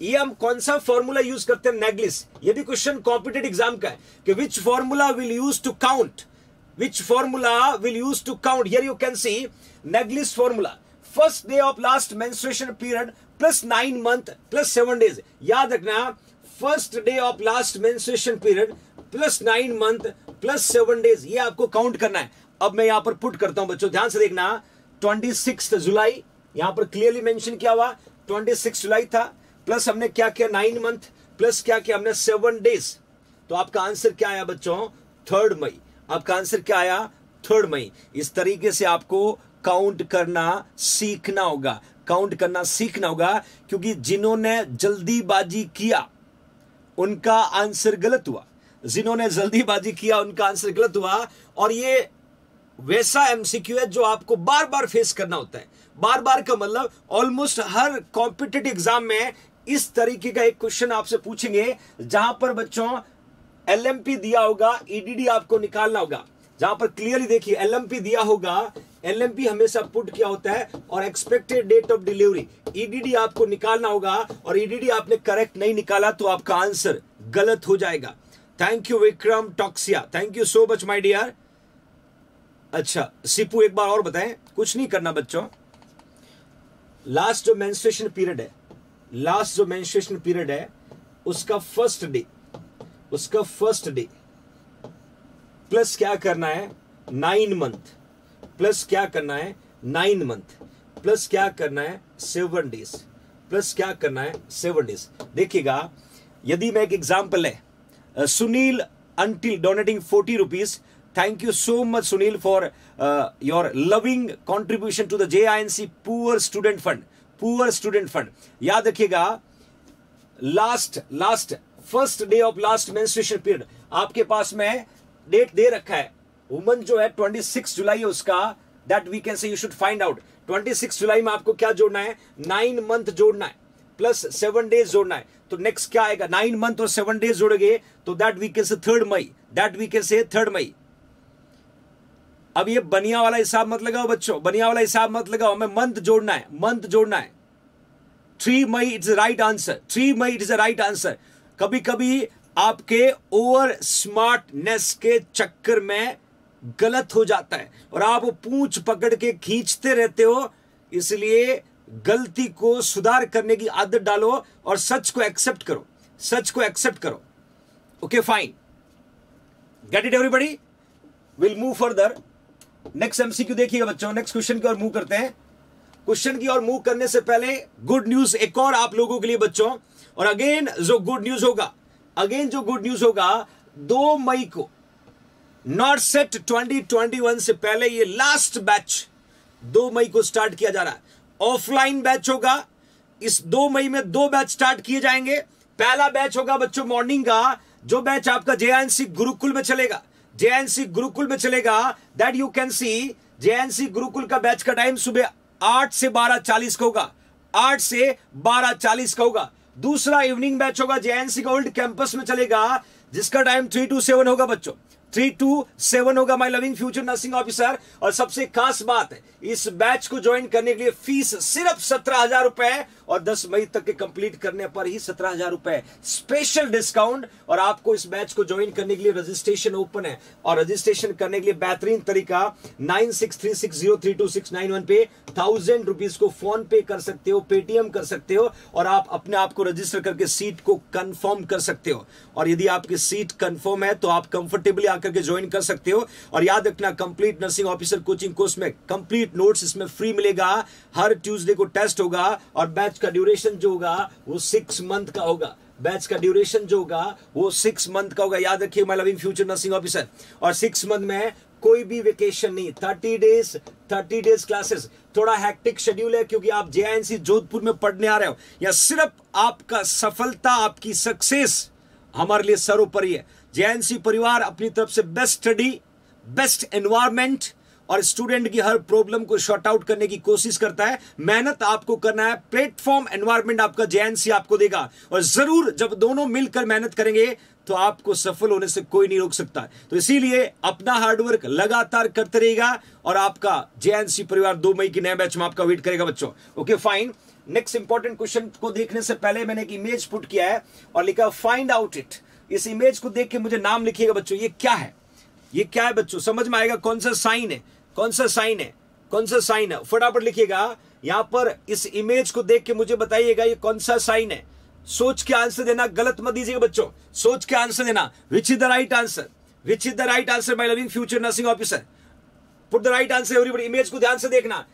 ये हम कौन सा फॉर्मूला यूज़ करते हैं नेग्लिस ये भी क्वेश्चन कॉम्पिटेटिव एग्ज़ाम का है कि which formula will use to count which formula will use to count here you can see Naegele's formula first day of last menstruation period plus nine month plus seven days याद रखना first day of last menstruation period plus nine month plus seven days ये आपको काउंट करना है। अब मैं यहाँ पर पुट करता हूँ बच्चों। ध्यान से देखना ट्वेंटी सिक्स जुलाई, यहाँ पर क्लियरली मेंशन किया हुआ ट्वेंटी सिक्स जुलाई था। प्लस हमने क्या किया? नाइन मंथ प्लस क्या किया? हमने सेवन डेज़ तो आपका आंसर क्या आया बच्चों? थर्ड मई आपका आंसर क्या आया? थर्ड मई इस तरीके से आपको काउंट करना सीखना होगा। काउंट करना सीखना होगा, क्योंकि जिन्होंने जल्दीबाजी किया, उनका आंसर गलत हुआ। जिन्होंने जल्दीबाजी किया, उनका आंसर गलत हुआ। और ये वैसा एमसीक्यू है जो आपको बार बार फेस करना होता है। बार बार का मतलब ऑलमोस्ट हर कॉम्पिटेटिव एग्ज़ाम में इस तरीके का एक क्वेश्चन आपसे पूछेंगे, जहाँ पर बच्चों एलएमपी दिया होगा ईडीडी आपको निकालना होगा। जहाँ पर क्लियरली देखिए एलएमपी दिया होगा एलएमपी हमेशा पुट किया होता है और expected date of delivery EDD आपको निकालना होगा और ईडीडी आपने करेक्ट नहीं निकाला तो आपका आंसर गलत हो जाएगा। Thank you Vikram टॉक्सिया thank you so much my dear अच्छा सिपू एक बार और बताएँ, कुछ नहीं करना बच्चों। लास्ट जो मेंस्ट्रुएशन पीरियड है। लास्ट जो मेंस्ट्रुएशन पीरियड है, उसका फ़र्स्ट डे उसका फ़र्स्ट डे प्लस क्या करना है? नाइन मंथ प्लस क्या करना है? नाइन मंथ प्लस क्या करना है? सेवन डेज़ प्लस क्या करना है? सेवन डेज़ देखिएगा, यदि मैं एक एग्ज़ाम्पल है Sunil Antil donating forty rupees thank you so much Sunil for your loving contribution to the J I N C poor student fund poor student fund याद रखिएगा last last first day of last menstruation period आपके पास में डेट दे रखा है। वुमन जो है 26 जुलाई है उसका that we can say you should find out 26 July में आपको क्या जोड़ना है? नाइन मंथ जोड़ना है प्लस सेवन डेज़ जोड़ना है। तो नेक्स्ट क्या आएगा? नाइन मंथ और सेवन डेज़ जोड़ेंगे तो that we can say third May that we can say third May अब ये बनिया वाला हिसाब मत लगाओ बच्चों, बनिया वाला हिसाब मत लगाओ, हमें मंथ जोड़ना है, मंथ जोड़ना है। Three May it's right answer three May it's right answer कभी कभी आपके ओवर स्मार्टनेस के चक्कर में गलत हो जाता है, और आप पूछ पकड़ के खींचते रहते हो, इसलिए गलती को सुधार करने की आदत डालो और सच को एक्सेप्ट करो, सच को एक्सेप्ट करो। Okay fine get it everybody will move further next MCQ देखिएगा बच्चों नेक्स्ट क्वेश्चन की ओर मूव करते हैं। क्वेश्चन की ओर मूव करने से पहले गुड न्यूज़ एक और आप लोगों के लिए बच्चों, और अगेन जो गुड न्यूज़ होगा अगेन जो गुड न्यूज़ होगा, दो मई को नॉट सेट 2021 से पहले ये लास्ट बैच दो मई को स्टार्ट किया जा रहा है। ऑफलाइन बैच होगा, इस दो मई में दो बैच स्टार्ट किए जाएँगे। पहला बैच होगा बच्चों मॉर्निंग का, जो बैच आपका जेएनसी गुरुकुल में चलेगा। जेएनसी गुरुकुल में चलेगा। That you can see JNC Gurukul का बैच का टाइम सुबह आठ से बारह चालीस का होगा। आठ से बारह चालीस का होगा। दूसरा इवनिंग बैच होगा जेएनसी का ओल्ड कैंपस में चलेगा, जिसका टाइम थ्री टू सेवन होगा बच्चों। थ्री टू सेवन होगा my loving future nursing officer और सबसे खास बात है, इस बैच को ज्वाइन करने के लिए फ़ीस सिर्फ़ सत्रह हज़ार रुपए और दस मई तक के कंप्लीट करने पर ही सत्रह हज़ार रुपए स्पेशल डिस्काउंट और आपको इस बैच को ज्वाइन करने के लिए रजिस्ट्रेशन ओपन है। और रजिस्ट्रेशन करने के लिए बेहतरीन तरीका नाइन सिक्स ज़ीरो पे थाउज़ेंड रुपीज़ को फ़ोन पे कर सकते हो पेटीएम कर सकते हो और आप अपने आप को रजिस्टर करके सीट को कंफर्म कर सकते हो। और यदि आपकी सीट कंफर्म है तो आप कंफर्टेबली आकर के ज्वाइन कर सकते हो। और याद रखना complete nursing officer coaching course में कंप्लीट नोट्स इसमें फ्री मिलेगा। हर ट्यूसडे को टेस्ट होगा और बैच का ड्यूरेशन जो होगा, वो सिक्स मंथ का होगा। बैच का ड्यूरेशन जो होगा, वो सिक्स मंथ का होगा। याद रखिए my loving future nursing officer और सिक्स मंथ में कोई भी वेकेशन नहीं। Thirty days thirty days classes थोड़ा हैक्टिक शेड्यूल है, क्योंकि आप जेआईएनसी जोधपुर में पढ़ने आ रहे हो। या सिर्फ़ आपका सफलता, आपकी सक्सेस हमारे लिए सर्वोपरि है। जेएनसी परिवार अपनी तरफ़ से बेस्ट स्टडी बेस्ट एनवायरमेंट और स्टूडेंट की हर प्रॉब्लम को शॉर्ट आउट करने की कोशिश करता है। मेहनत आपको करना है। प्लेटफॉर्म एनवायरमेंट आपका जेएनसी आपको देगा। और ज़रूर जब दोनों मिलकर मेहनत करेंगे तो आपको सफल होने से कोई नहीं रोक सकता। तो इसीलिए अपना हार्डवर्क लगातार करते रहेगा और आपका जेएनसी परिवार दो मई की नए बैच में आपका वेट करेगा बच्चों। Okay fine next important question को देखने से पहले मैंने एक इमेज पुट किया है और लिखा फाइंड आउट इट इस इमेज को देख के मुझे नाम लिखिएगा बच्चों। ये क्या है? ये क्या है बच्चों? समझ में आएगा कौन सा साइन है? कौन सा साइन है? कौन सा साइन है? फटाफट लिखिएगा। यहाँ पर इस इमेज को देख के मुझे बताइएगा ये कौन सा साइन है। सोच के आंसर देना, गलत मत दीजिएगा बच्चों। सोच के आंसर देना। Which is the right answer which is the right answer my loving future nursing officer put the right answer everybody image को ध्यान से देखना।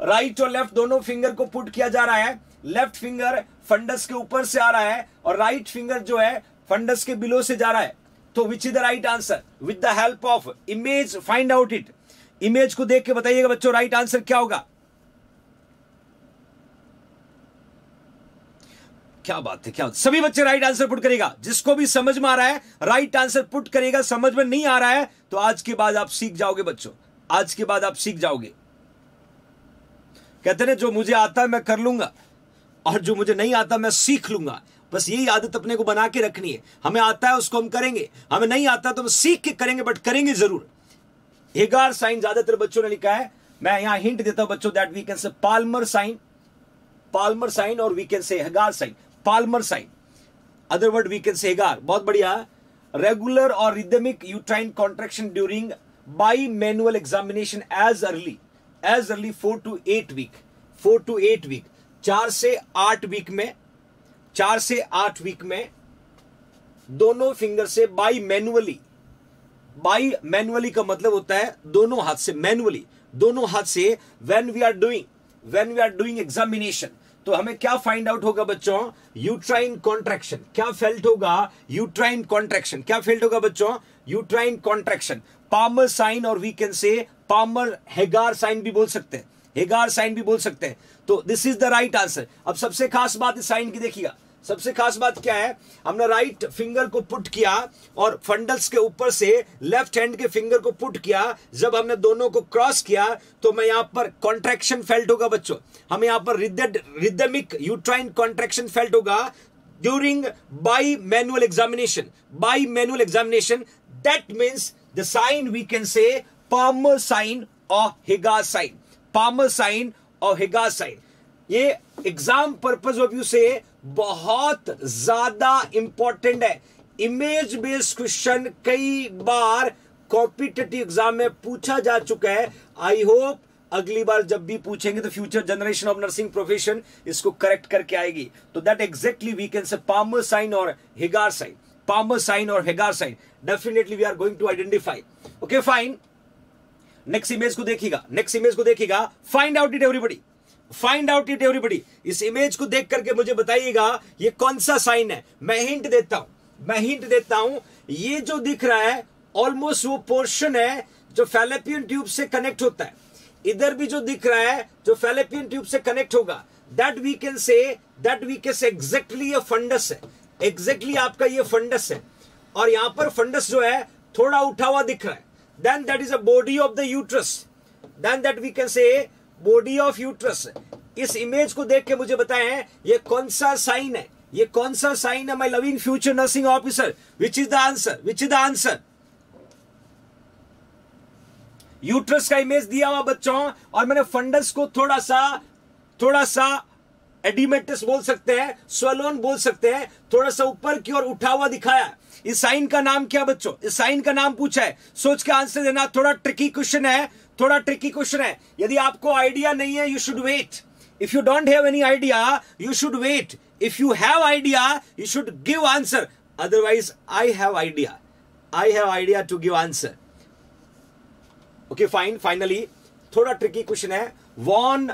राइट right और लेफ़्ट दोनों फिंगर को पुट किया जा रहा है। लेफ़्ट फिंगर फंडस के ऊपर से आ रहा है और राइट right फिंगर जो है फंडस के बिलो से जा रहा है। तो which is the right answer with the help of image find out it image को देख के बताइएगा बच्चों राइट आंसर क्या होगा? क्या बात है, क्या सभी बच्चे राइट आंसर पुट करेगा। जिसको भी समझ में आ रहा है राइट आंसर पुट करेगा। समझ में नहीं आ रहा है तो आज के बाद आप सीख जाओगे बच्चों। आज के बाद आप सीख जाओगे। कहते ना, जो मुझे आता है, मैं कर लूँगा। और जो मुझे नहीं आता, मैं सीख लूँगा। बस यही आदत अपने को बना के रखनी है। हमें आता है, उसको हम करेंगे। हमें नहीं आता तो हम सीख के करेंगे बट करेंगे ज़रूर। हेगार साइन ज़्यादातर बच्चों ने लिखा है। मैं यहाँ हिंट देता हूँ बच्चों that we can say Palmer sign Palmer sign और we can say Hegar sign Palmer sign other word we can say Hegar बहुत बढ़िया। रेगुलर और rhythmic uterine contraction during bimanual examination as early as early four to eight week four to eight week चार से आठ वीक में। चार से आठ वीक में। दोनों फिंगर से बाई मैनुअली बाई मैनुअली का मतलब होता है दोनों हाथ से मैनुअली दोनों हाथ से when we are doing when we are doing examination तो हमें क्या फाइंड आउट होगा बच्चों? यूट्राइन कॉन्ट्रेक्शन क्या फेल्ट होगा? यूट्राइन कॉन्ट्रेक्शन क्या फेल्ट होगा बच्चों? यूट्राइन कॉन्ट्रेक्शन पामर साइन और we can say Palmer Hegar sign भी बोल सकते हैं. हेगार साइन भी बोल सकते हैं. तो this is the right answer अब सबसे खास बात इस साइन की देखिएगा. सबसे खास बात क्या है? हमने राइट फिंगर को पुट किया और फंडल्स के ऊपर से लेफ़्ट हैंड के फिंगर को पुट किया। जब हमने दोनों को क्रॉस किया तो मैं यहाँ पर कॉन्ट्रेक्शन फेल्ट होगा बच्चों। हमें यहाँ पर रिदमिक यूट्राइन कॉन्ट्रेक्शन फेल्ट होगा during bimanual examination bimanual examination that means the sign we can say Palmer sign और हिगा साइन पामर साइन और हिगा साइन ये एग्ज़ाम पर्पज ऑफ़ व्यू से बहुत ज़्यादा इंपॉर्टेंट है। इमेज बेस्ड क्वेश्चन कई बार कॉम्पिटेटिव एग्ज़ाम में पूछा जा चुका है। आई होप अगली बार जब भी पूछेंगे तो future generation of nursing profession इसको करेक्ट करके आएगी। तो that exactly we can say Palmer sign और हिगार साइन पामर साइन और Hegar sign definitely we are going to identify okay fine next image को देखिएगा। नेक्स्ट इमेज को देखिएगा। Find out it everybody find out it everybody इस इमेज को देख करके मुझे बताइएगा, ये कौन सा साइन है? मैं हिंट देता हूँ। मैं हिंट देता हूँ, ये जो दिख रहा है ऑलमोस्ट वो पोर्शन है जो फैलेपियन ट्यूब से कनेक्ट होता है। इधर भी जो दिख रहा है, जो फैलेपियन ट्यूब से कनेक्ट होगा that we can say that we can say exactly ये फंडस है। एग्जैक्टली आपका ये फंडस है। और यहाँ पर फंडस जो है, थोड़ा उठा हुआ दिख रहा है। Then that is a body of the uterus then that we can say body of uterus इस इमेज को देख के मुझे बताएँ, ये कौन सा साइन है? ये कौन सा साइन है my loving future nursing officer which is the answer which is the answer uterus का इमेज दिया हुआ बच्चों, और मैंने फंडस को थोड़ा सा थोड़ा सा एडिमेटस बोल सकते हैं स्वलोन बोल सकते हैं, थोड़ा सा ऊपर की ओर उठा हुआ दिखाया। इस साइन का नाम क्या बच्चों? इस साइन का नाम पूछा है। सोच के आंसर देना, थोड़ा ट्रिकी क्वेश्चन है। थोड़ा ट्रिकी क्वेश्चन है। यदि आपको आइडिया नहीं है you should wait if you don't have any idea you should wait if you have idea you should give answer otherwise I have idea I have idea to give answer okay fine finally थोड़ा ट्रिकी क्वेश्चन है। वॉन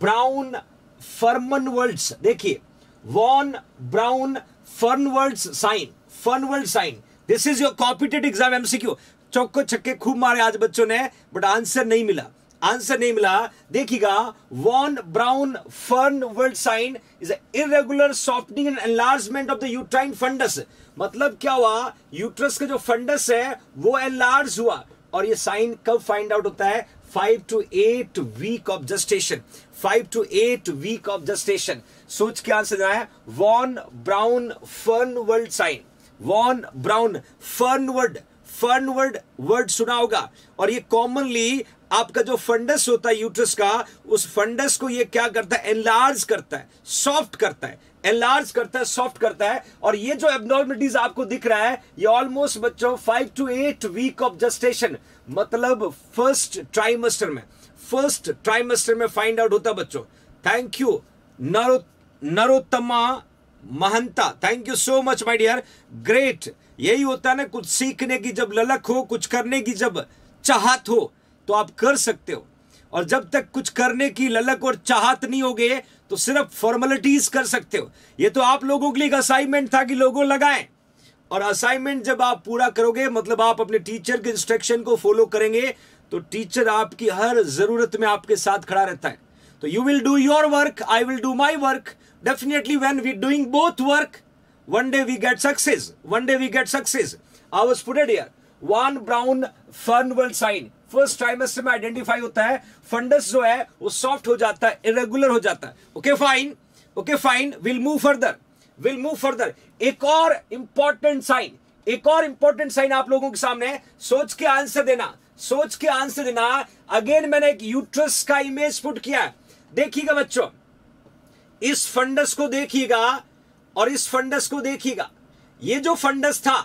ब्राउन फर्मन वर्ड्स देखिए von Braun Fernwald sign Fernwald sign this is your competitive exam MCQ चौको छक्के खूब मारे आज बच्चों ने बट आंसर नहीं मिला। आंसर नहीं मिला। देखिएगा von Braun Fernwald sign is irregular softening and enlargement of the uterine fundus मतलब क्या हुआ? यूट्रस का जो फंडस है, वो एनलार्ज हुआ। और ये साइन कब फाइंड आउट होता है? Five to eight week of gestation five to eight week of gestation सोच के आंसर देना है। Von Braun Fernwald sign von Braun Fernwald Fernwald word word सुना होगा। और ये कॉमनली आपका जो फंडस होता है यूट्रस का, उस फंडस को ये क्या करता है? एनलार्ज करता है। सॉफ्ट करता है। एनलार्ज करता है सॉफ्ट करता है। और ये जो एबनॉर्मलिटीज आपको दिख रहा है, ये ऑलमोस्ट बच्चों five to eight week of gestation मतलब फ़र्स्ट ट्राइमेस्टर में। फ़र्स्ट ट्राइमेस्टर में फाइंड आउट होता बच्चों। थैंक यू नरो Narottama Mahanta thank you so much my dear great यही होता है ना, कुछ सीखने की जब ललक हो, कुछ करने की जब चाहत हो तो आप कर सकते हो। और जब तक कुछ करने की ललक और चाहत नहीं होगे तो सिर्फ़ फॉर्मेलिटीज कर सकते हो। ये तो आप लोगों के लिए एक असाइनमेंट था कि लोगों लगाएँ। और असाइनमेंट जब आप पूरा करोगे मतलब आप अपने टीचर के इंस्ट्रक्शन को फॉलो करेंगे तो टीचर आपकी हर ज़रूरत में आपके साथ खड़ा रहता है। तो you will do your work I will do my work definitely when we doing both work one day we get success. One day we get success. I was put it here one brown fernwell sign. First trimester में आइडेंटिफाई होता है फंडस जो है, वो सॉफ्ट हो जाता है इरेगुलर हो जाता है. Okay fine okay fine will move further will move further एक और इंपॉर्टेंट साइन एक और इंपॉर्टेंट साइन आप लोगों के सामने सोच के आंसर देना. सोच के आंसर देना. अगेन मैंने एक यूट्रस का इमेज पुट किया है. देखिएगा बच्चों. इस फंडस को देखिएगा. और इस फंडस को देखिएगा। ये जो फंडस था,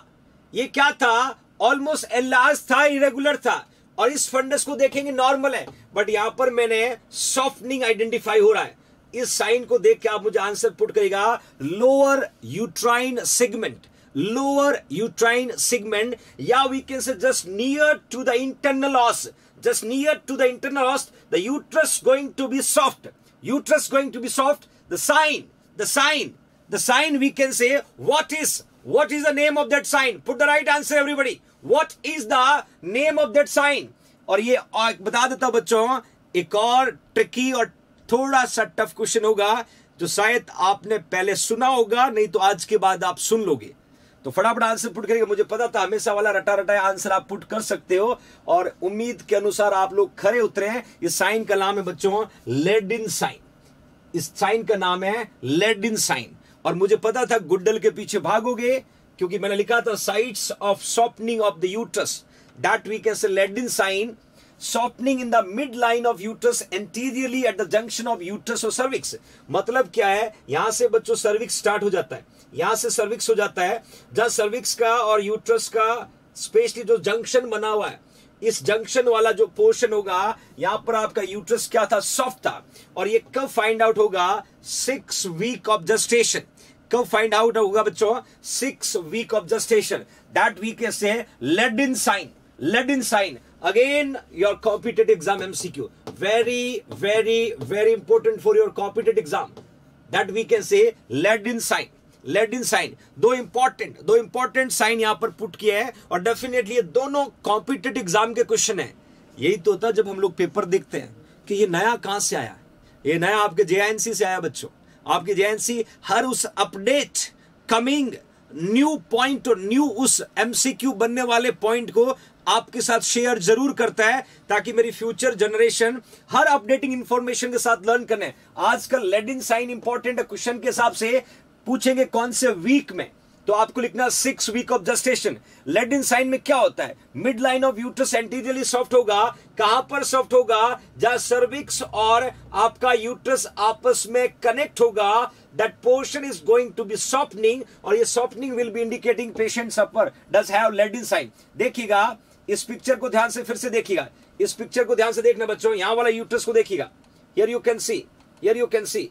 ये क्या था? ऑलमोस्ट एलाज था इरेगुलर था। और इस फंडस को देखेंगे नॉर्मल है। बट यहाँ पर मैंने सॉफ्टनिंग आइडेंटिफाई हो रहा है। इस साइन को देख के आप मुझे आंसर पुट करेगा lower uterine segment lower uterine segment या we can say just near to the internal os just near to the internal os the uterus going to be soft uterus going to be soft the sign the sign the sign we can say what is what is the name of that sign? Put the right answer, everybody. What is the name of that sign? और ये बता देता हूँ बच्चों, एक और ट्रिकी और थोड़ा सा टफ क्वेश्चन होगा, जो शायद आपने पहले सुना होगा, नहीं तो आज के बाद आप सुन लोगे। तो फटाफट आंसर पुट करेंगे मुझे पता था, हमेशा वाला रटा रटा आंसर आप पुट कर सकते हो, और उम्मीद के अनुसार आप लोग खरे उतरे हैं। इस साइन का नाम है बच्चों लेडिन साइन इस साइन का नाम है लेडिन साइन और मुझे पता था गुड्डल के पीछे भागोगे, क्योंकि मैंने लिखा था sites of softening of the uterus that we can say Ladin sign softening in the mid line of uterus anteriorly at the junction of uterus और सर्विक्स मतलब क्या है? यहाँ से बच्चों सर्विक्स स्टार्ट हो जाता है। यहाँ से सर्विक्स हो जाता है। जहाँ सर्विक्स का और यूट्रस का स्पेशली जो जंक्शन बना हुआ है इस जंक्शन वाला जो पोर्शन होगा, यहाँ पर आपका यूट्रस क्या था? सॉफ्ट था। और ये कब फाइंड आउट होगा? सिक्स वीक ऑफ़ जस्टेशन कब फाइंड आउट होगा बच्चों? Six week of gestation that week से Ladin sign Ladin sign again your competitive exam MCQ very very very important for your competitive exam that we can say Ladin sign Ladin sign दो इंपॉर्टेंट दो इंपॉर्टेंट साइन यहाँ पर पुट किया है और डेफिनेटली ये दोनों कॉम्पिटेटिव एग्ज़ाम के क्वेश्चन है। यही तो होता जब हम लोग पेपर देखते हैं कि ये नया कहाँ से आया ये नया आपके जेएनसी से आया बच्चों। आपकी जेएनसी हर उस अपडेट कमिंग न्यू पॉइंट और न्यू उस एमसीक्यू बनने वाले पॉइंट को आपके साथ शेयर ज़रूर करता है ताकि मेरी फ्यूचर जनरेशन हर अपडेटिंग इंफॉर्मेशन के साथ लर्न करने आजकल लेडिन साइन इंपॉर्टेंट क्वेश्चन के हिसाब से पूछेंगे कौन से वीक में? तो आपको लिखना six week of gestation Ladin sign में क्या होता है? Mid line of uterus anteriorly soft होगा। कहाँ पर सॉफ्ट होगा? जहाँ सर्विक्स और आपका यूट्रस आपस में कनेक्ट होगा that portion is going to be softening और ये softening will be indicating patient suffer does have Ladin sign देखिएगा, इस पिक्चर को ध्यान से फिर से देखिएगा। इस पिक्चर को ध्यान से देखना बच्चों, यहाँ वाला यूट्रस को देखिएगा। Here you can see here you can see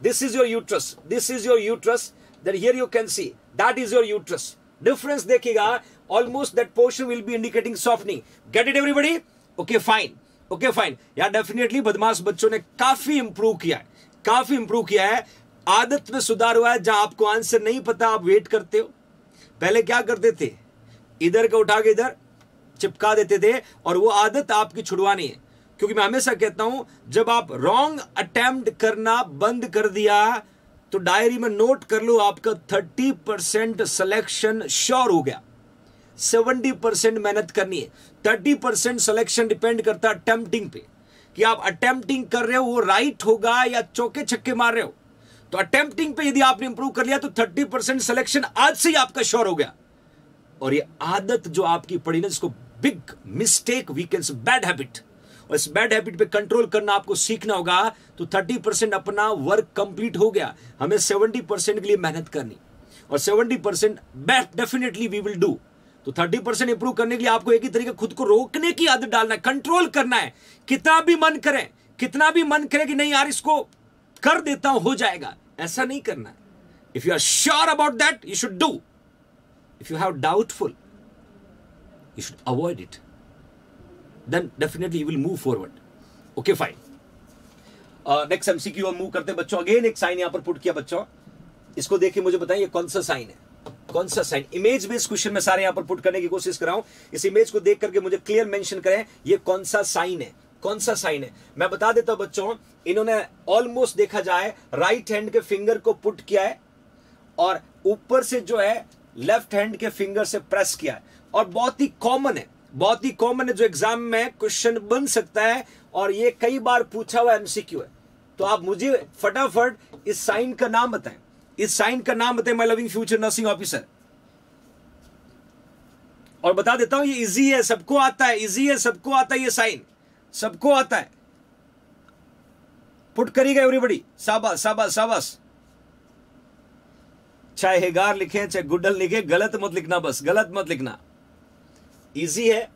this is your uterus this is your uterus then here you can see that is your uterus difference देखिएगा almost that portion will be indicating softening get it everybody okay fine okay fine या डेफिनेटली बदमाश बच्चों ने काफ़ी इंप्रूव किया है काफ़ी इंप्रूव किया है आदत में सुधार हुआ है जहाँ आपको आंसर नहीं पता आप वेट करते हो पहले क्या करते थे इधर का उठा के इधर चिपका देते थे और वो आदत आपकी छुड़वानी है क्योंकि मैं हमेशा कहता हूँ, जब आप रॉन्ग अटेम्प्ट करना बंद कर दिया तो डायरी में नोट कर लो, आपका थर्टी परसेंट सिलेक्शन श्योर हो गया। सेवेंटी परसेंट मेहनत करनी है। थर्टी परसेंट सिलेक्शन डिपेंड करता है अटेम्प्टिंग पे। कि आप अटेम्प्टिंग कर रहे हो, वो राइट होगा या चौके छक्के मार रहे हो। तो अटेम्प्टिंग पे यदि आपने इंप्रूव कर लिया तो थर्टी परसेंट सिलेक्शन आज से ही आपका श्योर हो गया। और ये आदत जो आपकी पड़ी ना, इसको big mistake weekend bad habit और इस बैड हैबिट पे कंट्रोल करना आपको सीखना होगा तो थर्टी परसेंट अपना वर्क कंप्लीट हो गया। हमें सेवेंटी परसेंट के लिए मेहनत करनी। और seventy percent best definitely we will do तो थर्टी परसेंट इंप्रूव करने के लिए आपको एक ही तरीके खुद को रोकने की आदत डालना है कंट्रोल करना है। कितना भी मन करे, कितना भी मन करे कि नहीं यार, इसको कर देता हूँ, हो जाएगा। ऐसा नहीं करना if you are sure about that you should do if you have doubtful you should avoid it then definitely you will move forward. Okay, fine. Next MCQ हम मूव करते हैं बच्चों। अगेन एक साइन यहाँ पर पुट किया बच्चों। इसको देखिए मुझे बताइए कौन सा साइन है? कौन सा साइन इमेज बेस्ड क्वेश्चन में सारे यहाँ पर पुट करने की कोशिश कर रहा हूँ। इस इमेज को देख करके मुझे क्लियर मेंशन करें, ये कौन सा साइन है? कौन सा साइन है? मैं बता देता हूँ बच्चों, इन्होंने ऑलमोस्ट देखा जाए राइट हैंड के फिंगर को पुट किया है और ऊपर से जो है लेफ़्ट हैंड के फिंगर से प्रेस किया है। और बहुत ही कॉमन है। बहुत ही कॉमन है जो एग्ज़ाम में क्वेश्चन बन सकता है और ये कई बार पूछा हुआ एमसीक्यू है। तो आप मुझे फटाफट इस साइन का नाम बताएँ। इस साइन का नाम बताएँ my loving future nursing officer और बता देता हूँ, ये इजी है, सबको आता है इजी है, सबको आता है ये साइन सबको आता है। पुट करिएगा एवरीबडी साबास साबास साबास चाहे हेगार लिखे, चाहे गुड्डल लिखे, गलत मत लिखना बस, गलत मत लिखना। इजी है।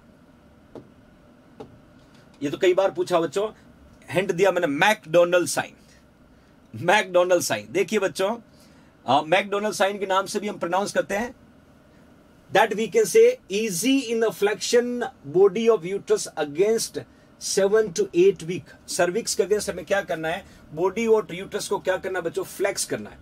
ये तो कई बार पूछा बच्चों हिंट दिया मैंने मैकडोनल्ड साइन मैकडोनल्ड साइन देखिए बच्चों मैकडोनल्ड साइन के नाम से भी हम प्रोनाउंस करते हैं। That we can say easy in the flexion body of uterus against seven to eight week cervix के अगेंस्ट हमें क्या करना है? बॉडी और यूट्रस को क्या करना है बच्चों? फ्लेक्स करना है।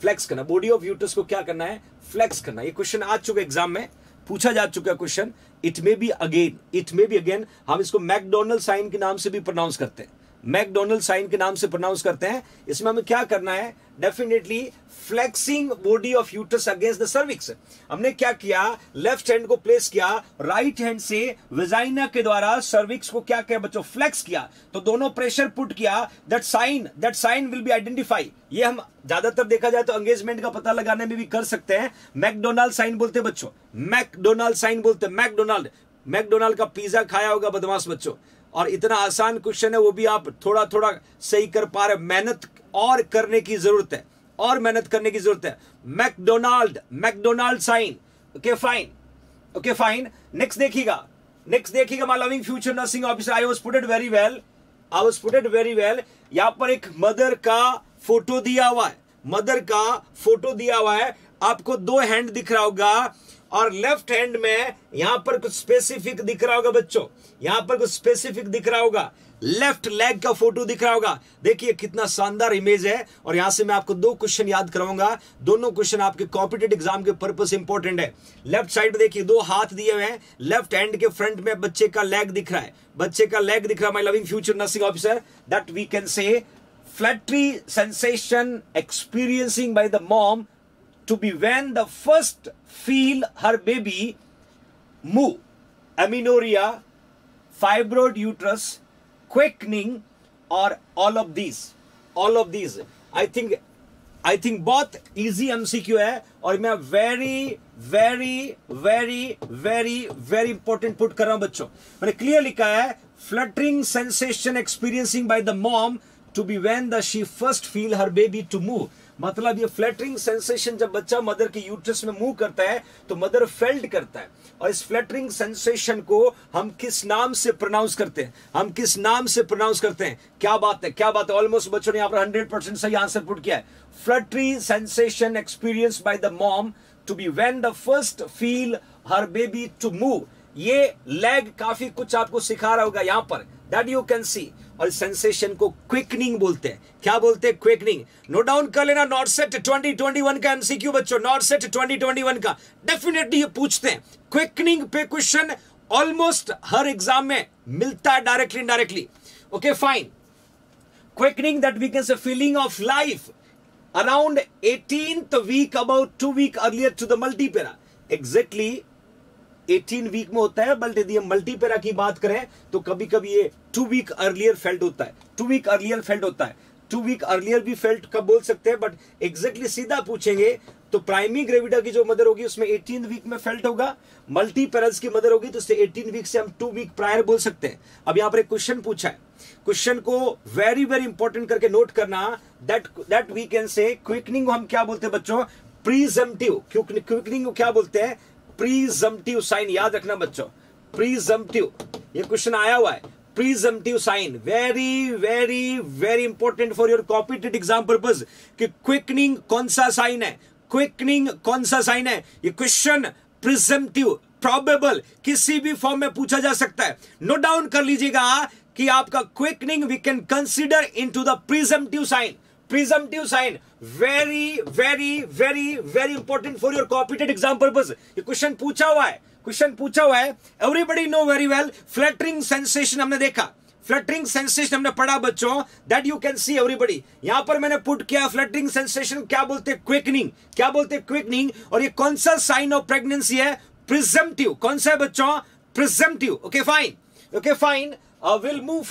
फ्लेक्स करना बॉडी ऑफ़ यूट्रस को क्या करना है? फ्लेक्स करना ये क्वेश्चन आ चुका एग्ज़ाम में। पूछा जा चुका question it may be again it may be again हम इसको मैकडोनल्ड साइन के नाम से भी प्रोनाउंस करते हैं। मैकडोनल्ड साइन के नाम से प्रोनाउंस करते हैं। इसमें हमें क्या करना है? Definitely flexing body of uterus against the cervix हमने क्या किया? लेफ़्ट हैंड को प्लेस किया। राइट हैंड से विजाइना के द्वारा सर्विक्स को क्या किया बच्चों? फ्लेक्स किया। तो दोनों प्रेशर पुट किया। That sign that sign will be identify ये हम ज़्यादातर देखा जाए तो एंगेजमेंट का पता लगाने में भी कर सकते हैं। मैकडोनाल्ड साइन बोलते बच्चों। मैकडोनाल्ड साइन बोलते मैकडोनाल्ड मैकडोनाल्ड का पिज्जा खाया होगा बदमाश बच्चों। और इतना आसान क्वेश्चन है, वो भी आप थोड़ा थोड़ा सही कर पा रहे मेहनत और करने की ज़रूरत है, और मेहनत करने की ज़रूरत है। McDonald McDonald sign. Okay fine okay fine next देखिएगा। नेक्स्ट देखिएगा my loving future nursing officer I was putted very well I was putted very well यहाँ पर एक मदर का फ़ोटो दिया हुआ है। मदर का फ़ोटो दिया हुआ है। आपको दो हैंड दिख रहा होगा। और लेफ़्ट हैंड में यहाँ पर कुछ स्पेसिफिक दिख रहा होगा बच्चों। यहाँ पर कुछ स्पेसिफिक दिख रहा होगा। लेफ़्ट लेग का फ़ोटो दिख रहा होगा। देखिए कितना शानदार इमेज है और यहाँ से मैं आपको दो क्वेश्चन याद कराऊँगा। दोनों क्वेश्चन आपके कॉम्पिटेटिव एग्ज़ाम के पर्पस इंपॉर्टेंट है। लेफ़्ट साइड देखिए, दो हाथ दिए हुए हैं। लेफ़्ट हैंड के फ्रंट में बच्चे का लेग दिख रहा है। बच्चे का लेग दिख रहा है my loving future nursing officer that we can say fluttery sensation experiencing by the mom to be when the first feel her baby move. Amenorrhea, fibroid uterus, quickening or all of these. All of these. I think I think बहुत इजी एमसीक्यू है और मैं very very very very very important put कर रहा हूँ बच्चों मैंने क्लियर लिखा है fluttering sensation experiencing by the mom to be when the she first feel her baby to move मतलब ये फ्लैटरिंग सेंसेशन जब बच्चा मदर के यूट्रस में मूव करता है तो मदर फेल्ट करता है। और इस फ्लैटरिंग सेंसेशन को हम किस नाम से प्रोनाउंस करते हैं? हम किस नाम से प्रोनाउंस करते हैं? क्या बात है, क्या बात है? ऑलमोस्ट बच्चों ने यहाँ पर हंड्रेड परसेंट सही आंसर पुट किया है। Fluttery sensation experience by the mom to be when the first feel her baby to move ये लेग काफ़ी कुछ आपको सिखा रहा होगा यहाँ पर। दैट यू कैन सी और सेंसेशन को क्विकनिंग बोलते हैं। क्या बोलते हैं क्विकनिंग नोट डाउन कर लेना नॉट सेट 2021 का एमसीक्यू बच्चों नॉट सेट 2021 का। डेफिनेटली ये पूछते हैं। क्विकनिंग पे क्वेश्चन ऑलमोस्ट हर एग्ज़ाम में मिलता है directly indirectly okay fine quickening that we can say feeling of life around 18th week about two week earlier to the multipara exactly 18 week में होता है बल्कि यदि हम मल्टीपेरा की बात करें तो कभी कभी ये टू वीक अर्लियर फेल्ट होता है। टू वीक अर्लियर फेल्ट होता है। टू वीक अर्लियर भी फेल्ट कब बोल सकते हैं, बट एग्जैक्टली सीधा पूछेंगे तो प्राइमरी ग्रेविडा की जो मदर होगी, उसमें 18 वीक में फेल्ट होगा। मल्टीपेरल्स की मदर होगी तो उससे 18 वीक से हम टू वीक प्रायर बोल सकते हैं। अब यहाँ पर एक क्वेश्चन पूछा है। क्वेश्चन को वेरी वेरी इंपॉर्टेंट करके नोट करना that that we can say quickening हम क्या बोलते हैं बच्चों? प्रीजम्पटिव क्विकनिंग को क्या बोलते हैं? प्रीजम्पटिव साइन, याद रखना बच्चों, प्रीजम्पटिव, ये क्वेश्चन आया हुआ है, presumptive sign very very very important for your competitive exam purpose कि क्विकनिंग कौन सा साइन है? क्विकनिंग कौन सा साइन है? ये क्वेश्चन प्रिजम्पटिव प्रॉबेबल किसी भी फॉर्म में पूछा जा सकता है। नोट डाउन कर लीजिएगा कि आपका quickening we can consider into the presumptive sign. Presumptive sign very very very very important for your competitive exam purpose ये क्वेश्चन पूछा हुआ है क्वेश्चन पूछा हुआ है. Everybody know very well fluttering sensation हमने देखा. फ्लटरिंग सेंसेशन हमने पढ़ा बच्चों. That you can see everybody यहाँ पर मैंने पुट किया फ्लटरिंग सेंसेशन क्या बोलते हैं? क्विकनिंग क्या बोलते हैं? क्विकनिंग और ये कौन सा साइन ऑफ़ प्रेगनेंसी है? प्रिजम्पटिव कौन सा है बच्चों? Presumptive. Okay fine. Okay fine. Uh, we'll move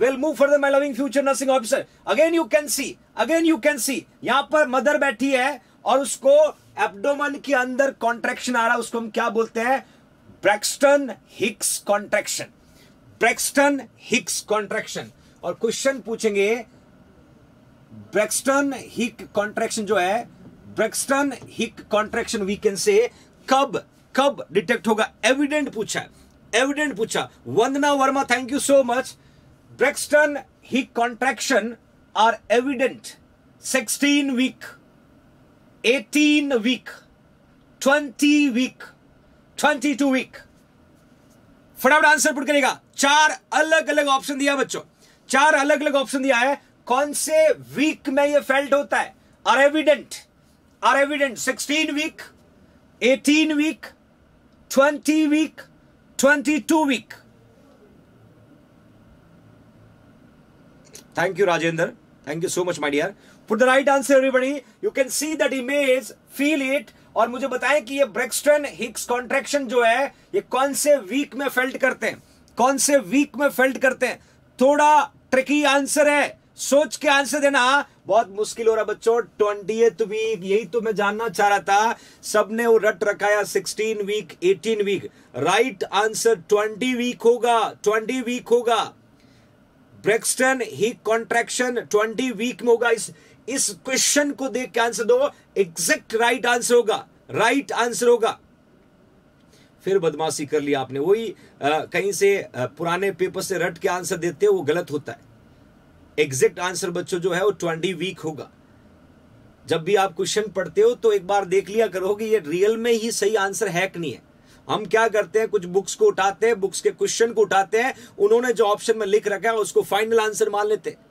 further we'll move further, my loving future nursing officer. Again you can see again, you can see, यहाँ पर मदर बैठी है और उसको एब्डोमन के अंदर कॉन्ट्रेक्शन आ रहा है, उसको हम क्या बोलते हैं? Braxton Hicks contraction Braxton Hicks contraction और क्वेश्चन पूछेंगे ब्रेक्सटन हिक कॉन्ट्रेक्शन जो है Braxton Hick contraction we can से कब कब डिटेक्ट होगा? एविडेंट पूछा एविडेंट पूछा। Vandana Verma thank you so much Braxton Hick contraction are evident 16 week 18 week 20 week 22 week फटाफट आंसर पुट करेगा चार अलग अलग ऑप्शन दिया बच्चों। चार अलग अलग ऑप्शन दिया है। कौन से वीक में ये फेल्ट होता है? Are evident are evident 16 week 18 week 20 week 22 week thank you Rajendra thank you so much my dear put the right answer everybody you can see that image feel it और मुझे बताएँ कि ये ब्रेक्सटन हिक्स कॉन्ट्रेक्शन जो है, ये कौन से वीक में फेल्ट करते हैं? कौन से वीक में फेल्ट करते हैं? थोड़ा ट्रिकी आंसर है। सोच के आंसर देना। बहुत मुश्किल हो रहा बच्चों। ट्वेंटी वीक यही तो मैं जानना चाह रहा था। सबने वो रट रखाया sixteen week eighteen week right answer twenty week होगा ट्वेंटी वीक होगा। ब्रेक्सटन ही कॉन्ट्रैक्शन ट्वेंटी वीक में होगा। इस इस क्वेश्चन को देख के आंसर दो। एग्जैक्ट राइट आंसर होगा। राइट आंसर होगा। फिर बदमाशी कर लिया आपने। वही कहीं से आ, पुराने पेपर से रट के आंसर देते हो वो गलत होता है। एग्जैक्ट आंसर बच्चों जो है वो ट्वेंटी वीक होगा। जब भी आप क्वेश्चन पढ़ते हो तो एक बार देख लिया करो कि ये रियल में ही सही आंसर है कि नहीं है। हम क्या करते हैं? कुछ बुक्स को उठाते हैं बुक्स के क्वेश्चन को उठाते हैं, उन्होंने जो ऑप्शन में लिख रखा है, उसको फाइनल आंसर मान लेते हैं।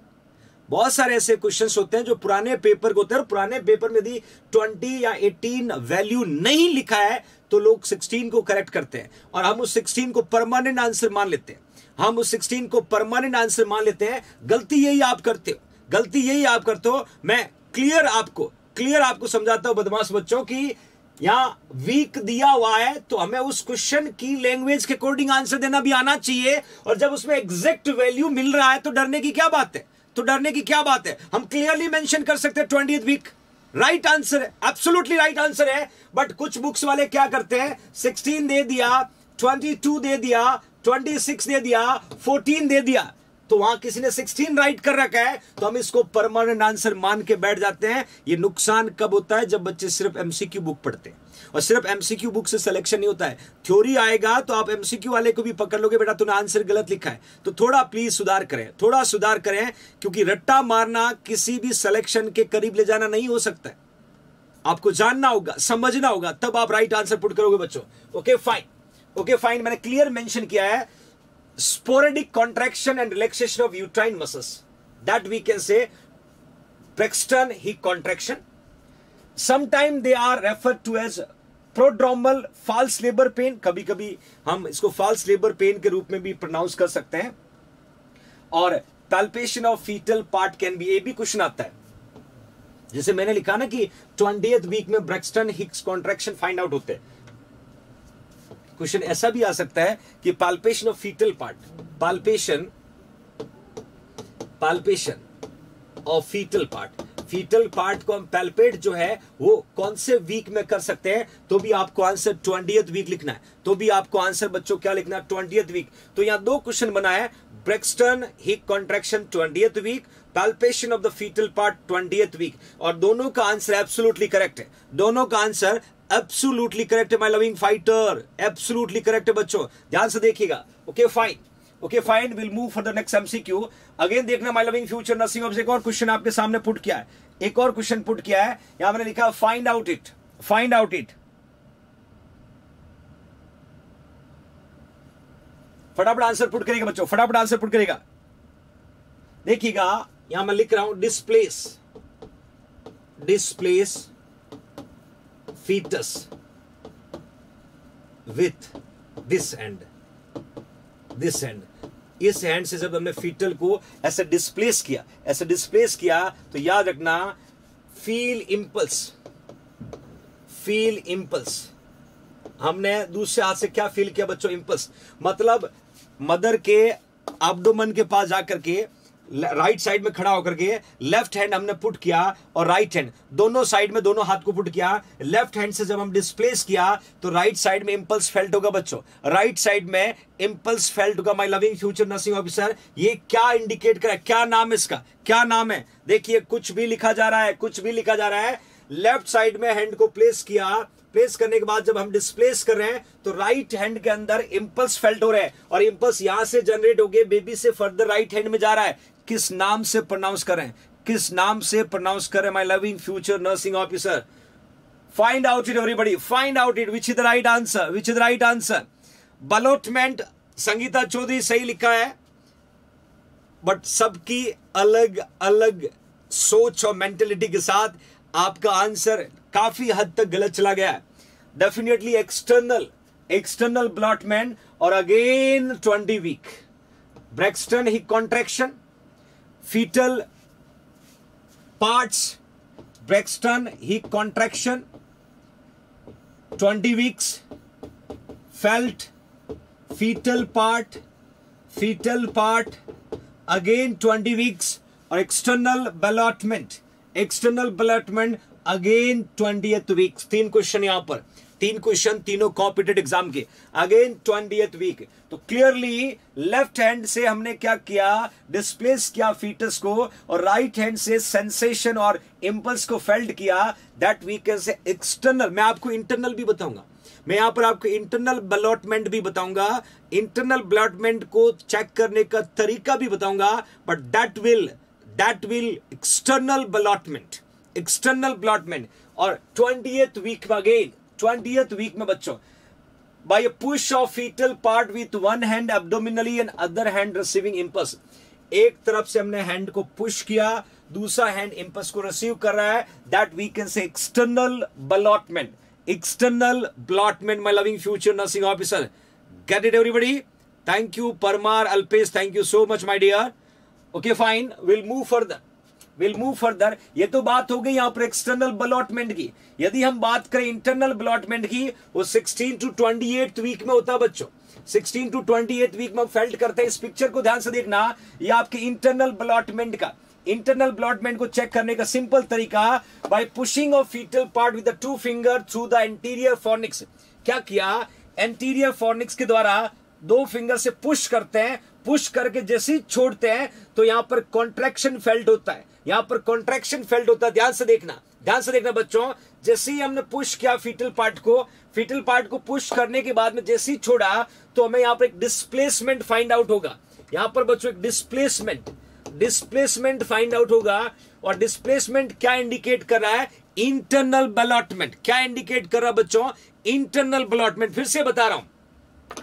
बहुत सारे ऐसे क्वेश्चंस होते हैं जो पुराने पेपर को होते हैं और पुराने पेपर में यदि 20 या 18 वैल्यू नहीं लिखा है तो लोग 16 को करेक्ट करते हैं और हम उस 16 को परमानेंट आंसर मान लेते हैं। हम उस 16 को परमानेंट आंसर मान लेते हैं। गलती यही आप करते हो। गलती यही आप करते हो। मैं क्लियर आपको क्लियर आपको समझाता हूँ बदमाश बच्चों की यहाँ वीक दिया हुआ है तो हमें उस क्वेश्चन की लैंग्वेज के अकॉर्डिंग आंसर देना भी आना चाहिए। और जब उसमें एग्जैक्ट वैल्यू मिल रहा है तो डरने की क्या बात है? तो डरने की क्या बात है? हम क्लियरली मेंशन कर सकते हैं ट्वेंटी वीक राइट आंसर है एब्सोल्युटली राइट आंसर है। बट कुछ बुक्स वाले क्या करते हैं? सिक्सटीन दे दिया ट्वेंटी टू दे दिया ट्वेंटी सिक्स दे दिया फोर्टीन दे दिया। तो वहाँ किसी ने 16 राइट कर रखा है तो हम इसको परमानेंट आंसर मान के बैठ जाते हैं। ये नुकसान कब होता है? जब बच्चे सिर्फ़ एमसीक्यू बुक पढ़ते हैं। और सिर्फ़ एमसीक्यू बुक से सिलेक्शन नहीं होता है। थ्योरी आएगा तो आप एमसीक्यू वाले को भी पकड़ लोगे, बेटा, तूने आंसर गलत लिखा है। तो थोड़ा प्लीज़ सुधार करें, थोड़ा सुधार करें, क्योंकि रट्टा मारना किसी भी सिलेक्शन के करीब ले जाना नहीं हो सकता है। आपको जानना होगा, समझना होगा, तब आप राइट आंसर पुट करोगे बच्चों। ओके फाइन ओके फाइन मैंने क्लियर मेंशन किया है। Sporadic contraction and relaxation of uterine muscles. That we can say Braxton Hicks contraction. Sometimes they are referred to as prodromal false labour pain कभी कभी हम इसको फॉल्स लेबर पेन के रूप में भी प्रोनाउंस कर सकते हैं और palpation of fetal part can be a भी क्वेश्चन आता है जैसे मैंने लिखा ना कि ट्वेंटी वीक में Braxton Hicks contraction find out होते हैं क्वेश्चन ऐसा भी आ सकता है कि palpation of fetal part palpation palpation of fetal part fetal part को हम पैल्पेट जो है, वो कौन से वीक में कर सकते हैं? तो भी आपको आंसर ट्वेंटी वीक लिखना है। तो भी आपको आंसर बच्चों क्या लिखना है? ट्वेंटी वीक तो यहाँ दो क्वेश्चन बना है। Braxton Hick contraction twenty week palpation of the fetal part twenty week और दोनों का आंसर एब्सोल्युटली करेक्ट है। दोनों का answer absolutely correct my loving fighter absolutely correct बच्चों. ध्यान से देखिएगा. Okay fine okay fine will move for the next MCQ again देखना माय लविंग फ्यूचर नर्सिंग ऑफ़ एक और क्वेश्चन आपके सामने पुट किया है. एक और क्वेश्चन पुट किया है. यहाँ मैंने लिखा find out it find out it फटाफट आंसर पुट करेगा बच्चों. फटाफट आंसर पुट करेगा. देखिएगा, यहाँ मैं लिख रहा हूँ displace displace fetus with this end. This end. इस हैंड से जब हमने फीटल को ऐसे डिस्प्लेस किया, ऐसे डिस्प्लेस किया तो याद रखना फील इंपल्स फील इंपल्स हमने दूसरे हाथ से क्या फील किया बच्चों? इंपल्स मतलब मदर के एब्डोमेन के पास जाकर के राइट साइड में खड़ा होकर के लेफ़्ट हैंड हमने पुट किया और राइट हैंड दोनों साइड में दोनों हाथ को पुट किया। लेफ़्ट हैंड से जब हम डिस्प्लेस किया तो राइट साइड में इंपल्स फेल्ट होगा बच्चों। राइट साइड में इंपल्स फेल्ट होगा my loving future nursing officer ये क्या इंडिकेट कर क्या नाम इसका? क्या नाम है? देखिए, कुछ भी लिखा जा रहा है, कुछ भी लिखा जा रहा है। लेफ़्ट साइड में हैंड को प्लेस किया प्लेस करने के बाद जब हम डिस्प्लेस कर रहे हैं तो राइट हैंड के अंदर इंपल्स फेल्ट हो रहे हैं। और इंपल्स यहाँ से जनरेट हो गए बेबी से फर्दर राइट हैंड में जा रहा है। किस नाम से प्रोनाउंस करें किस नाम से प्रोनाउंस करें my loving future nursing officer find out it everybody find out it which is the right answer which is the right answer ballottement Sangeeta Chaudhary सही लिखा है। बट सबकी अलग अलग सोच और मेंटेलिटी के साथ आपका आंसर काफ़ी हद तक गलत चला गया है। डेफिनेटली एक्सटर्नल एक्सटर्नल ब्लॉटमैन और अगेन ट्वेंटी वीक ब्रेक्सटन ही कॉन्ट्रेक्शन फीटल पार्ट्स ब्रेक्सटन ही contraction twenty weeks felt fetal part fetal part again twenty weeks और external ballottement external ballottement again 20th weeks. तीन क्वेश्चन यहाँ पर। तीन क्वेश्चन तीनों कॉम्पिटेड एग्ज़ाम के। अगेन ट्वेंटी वीक तो क्लियरली लेफ़्ट हैंड से हमने क्या किया? डिस्प्लेस किया फीटस को और राइट हैंड से सेंसेशन और इंपल्स को फेल्ड किया। That we can say external मैं आपको इंटरनल भी बताऊँगा। मैं यहाँ पर आपको इंटरनल ब्लॉटमेंट भी बताऊँगा। इंटरनल ब्लॉटमेंट को चेक करने का तरीका भी बताऊँगा। But that will that will external ballottement external ballottement और twenty week again twenty week में बच्चों, by a push of fetal part with one hand abdominally and other hand receiving impulse. एक तरफ़ से हमने हैंड को पुश किया, दूसरा हैंड इंपल्स को रिसीव कर रहा है। That we can say external ballottement external ballottement my loving future nursing officer get it everybody thank you Parmar Alpesh thank you so much my dear okay fine will move further will move further ये तो बात हो गई यहाँ पर एक्सटर्नल बलॉटमेंट की। यदि हम बात करें इंटरनल बलॉटमेंट की, वो 16 टू 28 वीक में होता बच्चों। 16 टू 28 वीक में फेल्ट करते हैं इस पिक्चर को ध्यान से देखना, ये आपके इंटरनल बलॉटमेंट का। इंटरनल ब्लॉटमेंट को चेक करने का सिंपल तरीका by pushing of fetal part with two finger through the anterior fornix क्या किया? एंटीरियर फॉर्निक्स के द्वारा दो फिंगर से पुश करते हैं। पुश करके जैसे ही छोड़ते हैं तो यहाँ पर कॉन्ट्रेक्शन फेल्ट होता है। यहाँ पर कॉन्ट्रेक्शन फेल्ड होता है। ध्यान से देखना, ध्यान से देखना बच्चों, जैसे ही हमने पुश किया फीटल पार्ट को फीटल पार्ट को पुश करने के बाद में जैसे ही छोड़ा तो हमें यहाँ पर एक डिस्प्लेसमेंट फाइंड आउट होगा। यहाँ पर बच्चों एक डिस्प्लेसमेंट डिस्प्लेसमेंट फाइंड आउट होगा और डिस्प्लेसमेंट क्या इंडिकेट कर रहा है? इंटरनल बलॉटमेंट क्या इंडिकेट कर रहा है बच्चों? इंटरनल बलॉटमेंट फिर से बता रहा हूँ,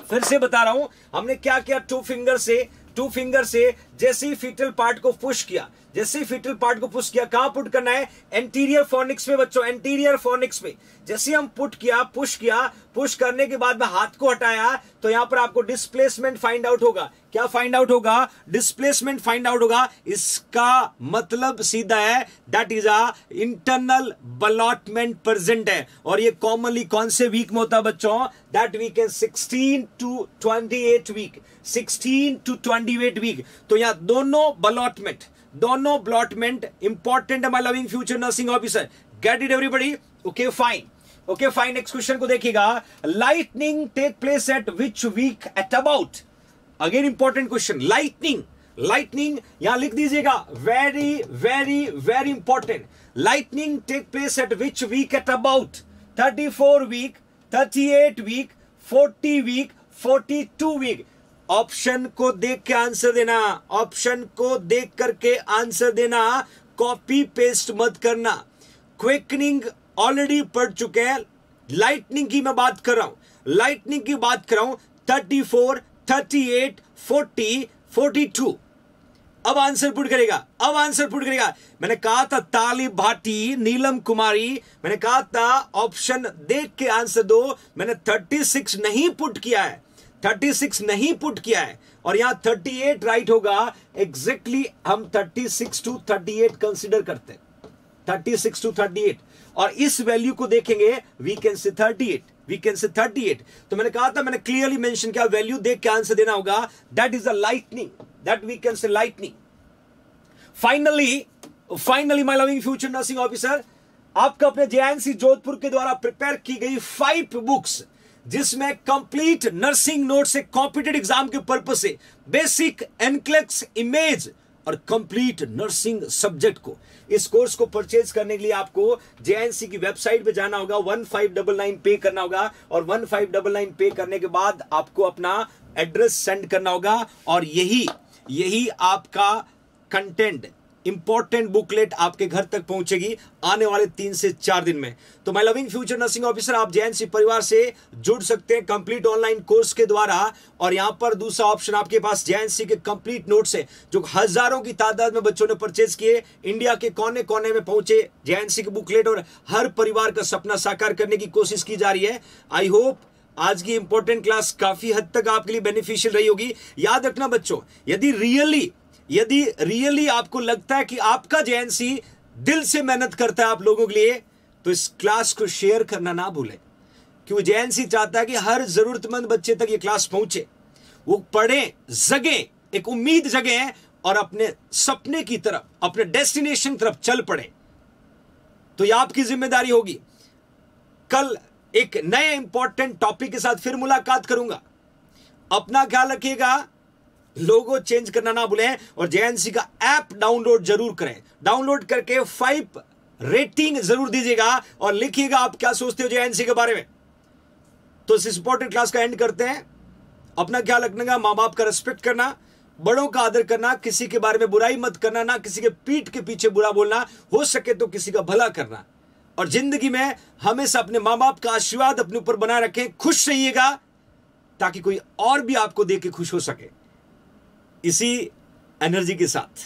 फिर से बता रहा हूँ, हमने क्या किया? टू फिंगर से टू फिंगर से जैसे ही फीटल पार्ट को पुश किया जैसे ही फिटल पार्ट को पुश किया, कहाँ पुट करना है? एंटीरियर फोनिक्स में बच्चों एंटीरियर फोनिक्स में। जैसे हम पुट किया, पुश किया, पुश करने के बाद में हाथ को हटाया तो यहाँ पर आपको डिस्प्लेसमेंट फाइंड आउट होगा। क्या फाइंड आउट होगा? डिस्प्लेसमेंट फाइंड आउट होगा। इसका मतलब सीधा है that is a internal ballottement present है। और ये कॉमनली कौन से वीक में होता है बच्चों? दैट वीक है 16 टू 28 वीक 16 टू 28 वीक तो यहाँ दोनों बलॉटमेंट दोनों ballottement important my loving future nursing officer get it everybody okay fine okay fine next question को देखिएगा। Lightning take place at which week at about again important question lightning lightning यहाँ लिख दीजिएगा। Very very very important lightning take place at which week at about 34 week 38 week 40 week 42 week option को देख के आंसर देना, ऑप्शन को देख करके आंसर देना, कॉपी पेस्ट मत करना। क्विकनिंग ऑलरेडी पढ़ चुके हैं लाइटनिंग की मैं बात कर रहा हूँ। लाइटनिंग की बात कर रहा हूँ thirty four thirty eight forty forty two अब आंसर पुट करेगा, अब आंसर पुट करेगा। मैंने कहा था ताली भाटी, नीलम कुमारी, मैंने कहा था ऑप्शन देख के आंसर दो, मैंने थर्टी सिक्स नहीं पुट किया है। 36 नहीं पुट किया है। और यहाँ 38 राइट होगा। एग्जैक्टली exactly हम 36 टू 38 कंसीडर करते हैं। 36 टू 38 और इस वैल्यू को देखेंगे वी कैन से 38 वी कैन से 38 तो मैंने कहा था, मैंने क्लियरली मेंशन किया वैल्यू देख के आंसर देना होगा। That is a lightning that we can say lightning finally finally my loving future nursing officer आपका अपने जेएनसी जोधपुर के द्वारा प्रिपेयर की गई फाइव बुक्स जिसमें कंप्लीट नर्सिंग नोट से कॉम्पिटेटिव एग्ज़ाम के पर्पज से बेसिक एनक्लेक्स इमेज और कंप्लीट नर्सिंग सब्जेक्ट को। इस कोर्स को परचेज करने के लिए आपको जेएनसी की वेबसाइट पे जाना होगा वन फाइव डबल नाइन पे करना होगा और वन फाइव डबल नाइन पे करने के बाद आपको अपना एड्रेस सेंड करना होगा और यही यही आपका कंटेंट इंपॉर्टेंट बुकलेट आपके घर तक पहुंचेगी आने वाले तीन से चार दिन में। तो my loving future nursing officer आप जेएनसी परिवार से जुड़ सकते हैं कंप्लीट ऑनलाइन कोर्स के द्वारा। और यहाँ पर दूसरा ऑप्शन आपके पास जेएनसी के कंप्लीट नोट्स है, जो हज़ारों की तादाद में बच्चों ने परचेज किए। इंडिया के कोने कोने में पहुँचे जेएनसी के बुकलेट और हर परिवार का सपना साकार करने की कोशिश की जा रही है। आई होप आज की इंपॉर्टेंट क्लास काफ़ी हद तक आपके लिए बेनिफिशियल रही होगी। याद रखना बच्चों, यदि रियली यदि रियली आपको लगता है कि आपका जेएनसी दिल से मेहनत करता है आप लोगों के लिए तो इस क्लास को शेयर करना ना भूलें। क्योंकि जेएनसी चाहता है कि हर जरूरतमंद बच्चे तक ये क्लास पहुँचे। वो पढ़े, जगे, एक उम्मीद जगे और अपने सपने की तरफ़, अपने डेस्टिनेशन तरफ़ चल पड़े। तो यह आपकी ज़िम्मेदारी होगी। कल एक नए इंपॉर्टेंट टॉपिक के साथ फिर मुलाकात करूँगा। अपना ख्याल रखिएगा। लोगो चेंज करना ना भूलें और जेएनसी का ऐप डाउनलोड ज़रूर करें। डाउनलोड करके फाइव रेटिंग ज़रूर दीजिएगा और लिखिएगा आप क्या सोचते हो जेएनसी के बारे में। तो इस इंपॉर्टेंट क्लास का एंड करते हैं। अपना ख्याल का माँ बाप का रिस्पेक्ट करना, बड़ों का आदर करना, किसी के बारे में बुराई मत करना, ना किसी के पीठ के पीछे बुरा बोलना, हो सके तो किसी का भला करना। और ज़िंदगी में हमेशा अपने माँ बाप का आशीर्वाद अपने ऊपर बनाए रखें, खुश रहिएगा, ताकि कोई और भी आपको देख के खुश हो सके। इसी एनर्जी के साथ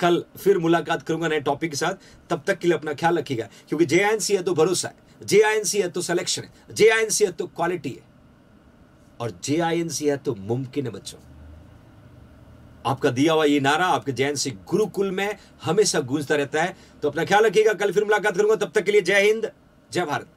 कल फिर मुलाकात करूँगा नए टॉपिक के साथ, तब तक के लिए अपना ख्याल रखिएगा, क्योंकि जे है तो भरोसा है जे है तो सिलेक्शन है जे है तो क्वालिटी है, और जे है तो मुमकिन है बच्चों। आपका दिया हुआ ये नारा, आपके जैन से गुरुकुल में हमेशा गूंजता रहता है तो अपना ख्याल रखिएगा, कल फिर मुलाकात करूँगा, तब तक के लिए जय हिंद, जय भारत।